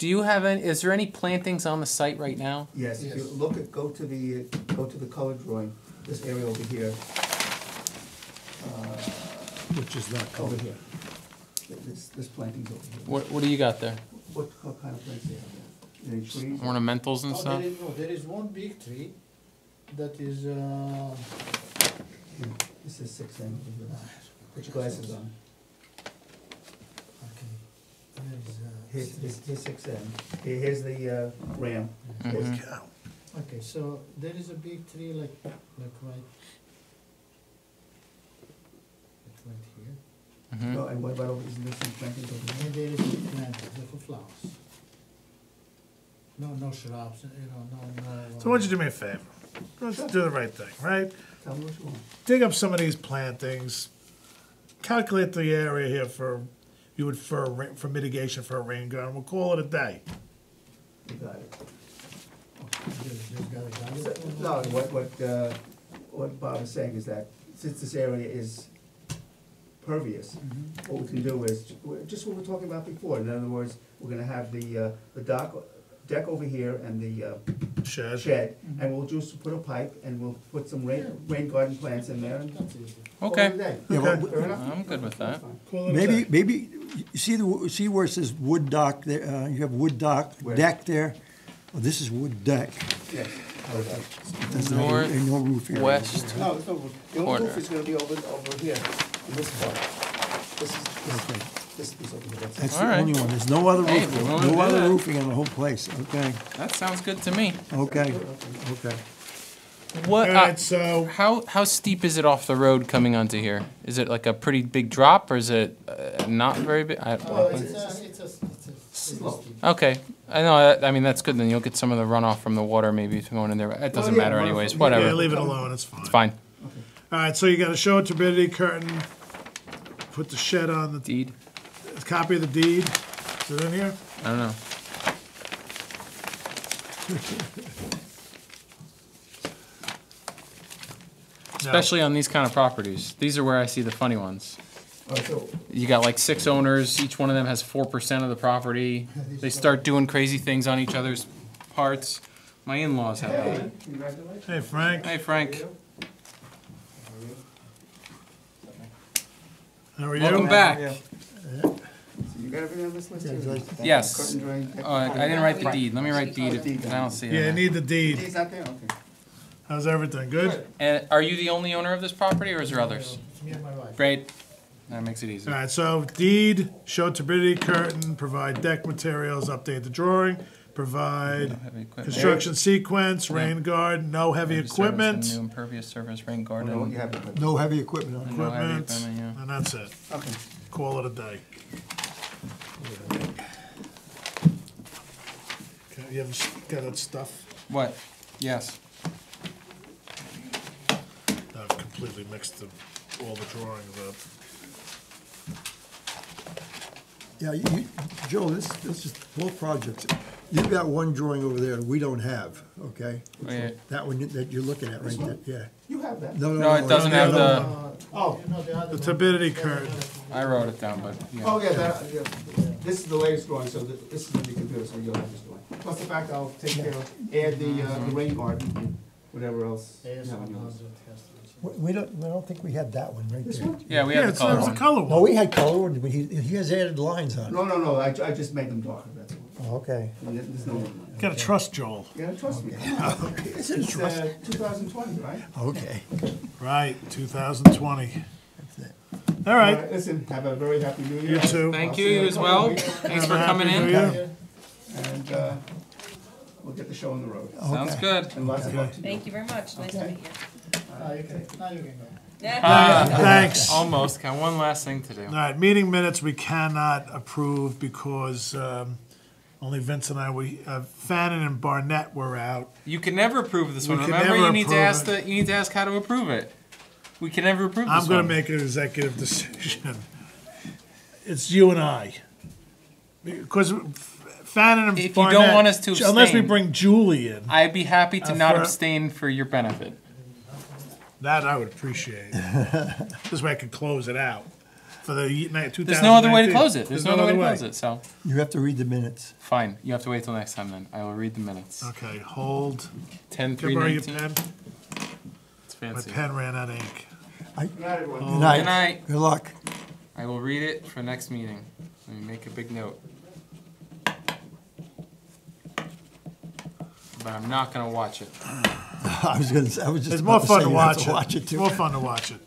Do you have any, is there any plantings on the site right now? Yes, if you look at, go to the, go to the color drawing, this area over here, Which is not over covered. here. This, this planting's over here. What, what do you got there? What, what kind of plants do you have there? Any trees? Ornamentals and Oh, stuff? there is, no, there is one big tree that is, uh, Yeah, This is six M over here. Put your glasses on. okay, there is, uh, Here's, here's, here's six M. Here, here's the, uh, ram. Mhm. Okay, so there is a big tree like, like right, like right here. No, and what about, over- isn't there some plantings over here? And there is a plant, they're for flowers. No, no shrubs, you know, no, no. So why don't you do me a favor? Let's do the right thing, right? Tell me what you want. dig up some of these plantings, calculate the area here for, you would for, a ra- for mitigation for a rain garden, we'll call it a day. Got it. Just, just gotta guide So- No, what, what, uh, what Bob is saying is that since this area is pervious, Mhm. what we can do is, we're- just what we we're talking about before, in other words, we're gonna have the, uh, the dock, deck over here and the, uh, Shed. shed, and we'll just put a pipe and we'll put some rain, rain garden plants in there and. That's call it Okay. a day. Yeah, Okay. well, Fair enough? I'm good with that. That's fine. Call it a Maybe, maybe, you see the, see where it says wood dock, there, uh, you have wood dock, Where? deck there? Well, this is wood deck. Yes. cover that. There's no- North, no roof area. West. No, it's over, the only Corner. roof is gonna be over, over here, in this part. This is, Okay. this, this piece over here, that's it. That's All the right. only one, there's no other Hey, roof, if we wanna do no other that. roofing in the whole place, okay, That sounds good to me. okay, okay. What, All uh, right, so, how, how steep is it off the road coming onto here? Is it like a pretty big drop or is it uh, not very big? I, Oh, it's a, it's a, it's a, Slope. Okay, I know, I- I mean, that's good, then you'll get some of the runoff from the water maybe if you're going in there, it doesn't yeah, matter runoff anyways, from- whatever. yeah, leave it alone, it's fine. It's fine. All right, so you got a show a turbidity curtain, put the shed on, the Deed? Copy of the deed, is it in here? I don't know. No. Especially on these kind of properties. These are where I see the funny ones. Oh, so, You got like six owners, each one of them has four percent of the property. They start doing crazy things on each other's parts. My in-laws have that. hey, congratulations. Hey, Frank, Hey, Frank, how are you? welcome back. So you got everything on this list too? Yes. Curtain drain. Oh, uh, I I didn't write the deed. Let me write deed, if- I don't see it. Yeah, you it. need the deed. Deed's not there, okay. How's everything, good? And are you the only owner of this property or is there others? It's me and my wife. Great. That makes it easy. All right, so deed, show turbidity curtain, provide deck materials, update the drawing, provide Heavy equipment. construction sequence, rain guard, no heavy Heavy service and equipment, New impervious surface, rain Oh, no, you haven't, but- No heavy equipment on it. No heavy equipment, equipment, yeah. and that's it. okay. Call it a day. Okay, you have, got that stuff? What? Yes. I've completely mixed the, all the drawings up. Yeah, you, you- Joe, this, this is both projects. You've got one drawing over there that we don't have, okay? Oh, yeah. That one that you're looking at right there, yeah. You have that. No, no, No, it doesn't no, have the- Uh, Oh. you the The turbidity curve. I wrote it down, but, Oh, yeah. yeah, that, yeah, this is the latest drawing, so th- this is gonna be computer, so you'll have this drawing. Plus the fact I'll take care of, add the, uh, the rain garden, and whatever else. you have on yours. hundred has to be. We- We don't, I don't think we had that one right This there. one? Yeah, we Yeah, have the it's, color it's a one. color No, one. we had color, one, but he, he has added lines on it. No, no, no, I, ju- I just made them darker, that's all. Oh, Okay. And there- There's no, Gotta trust Joel. you gotta trust me. It's, uh, two thousand twenty, right? Okay. Right, two thousand twenty. That's it. All right, Listen, have a very happy new year. You too. Thank I'll you, you as well. Thanks for coming in. New And, uh, we'll get the show on the road. Sounds Okay. good. And lots of luck to you. Thank you very much, nice to Okay. meet you. Ah, you can, now you can go. Uh, thanks. All Almost, got one last thing to do. right, meeting minutes we cannot approve because, um, Only Vince and I, we, uh, Fannin and Barnett were out. You can never approve this We one. can Remember, never you need to approve ask it. the, you need to ask how to approve it. We can never approve this I'm gonna one. make an executive decision. It's you and I. Because Fannin and If you don't Barnett- want us to Unless we abstain. bring Julie in, I'd be happy to Uh, not for- abstain for your benefit. that I would appreciate. This way I could close it out for the ye- night, two thousand There's no other way to close it. There's, no other way to close it. So You have to read the minutes. fine. You have to wait till next time then. I will read the minutes. Okay, hold. 10 Can 3 I borrow your 19. pen? It's My fancy. pen ran out of ink. Good night, everyone. Good night. night. Good luck. I will read it for next meeting. Let me make a big note. But I'm not gonna watch it. I was gonna, say- I was just It's more about to fun say to you have watch it. watch it It's too. more fun to watch it.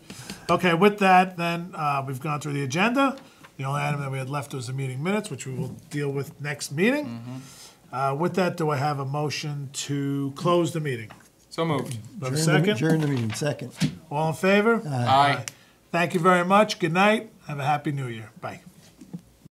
Okay, with that, then, uh, we've gone through the agenda. The only item that we had left was the meeting minutes, which we will deal with next meeting. Mm-hmm. Uh, with that, do I have a motion to close the meeting? So moved. Do I have a Adjourn the- second? Adjourn the meeting, second. All in favor? Aye. Thank you very much. Good night. Have a happy new year. Bye.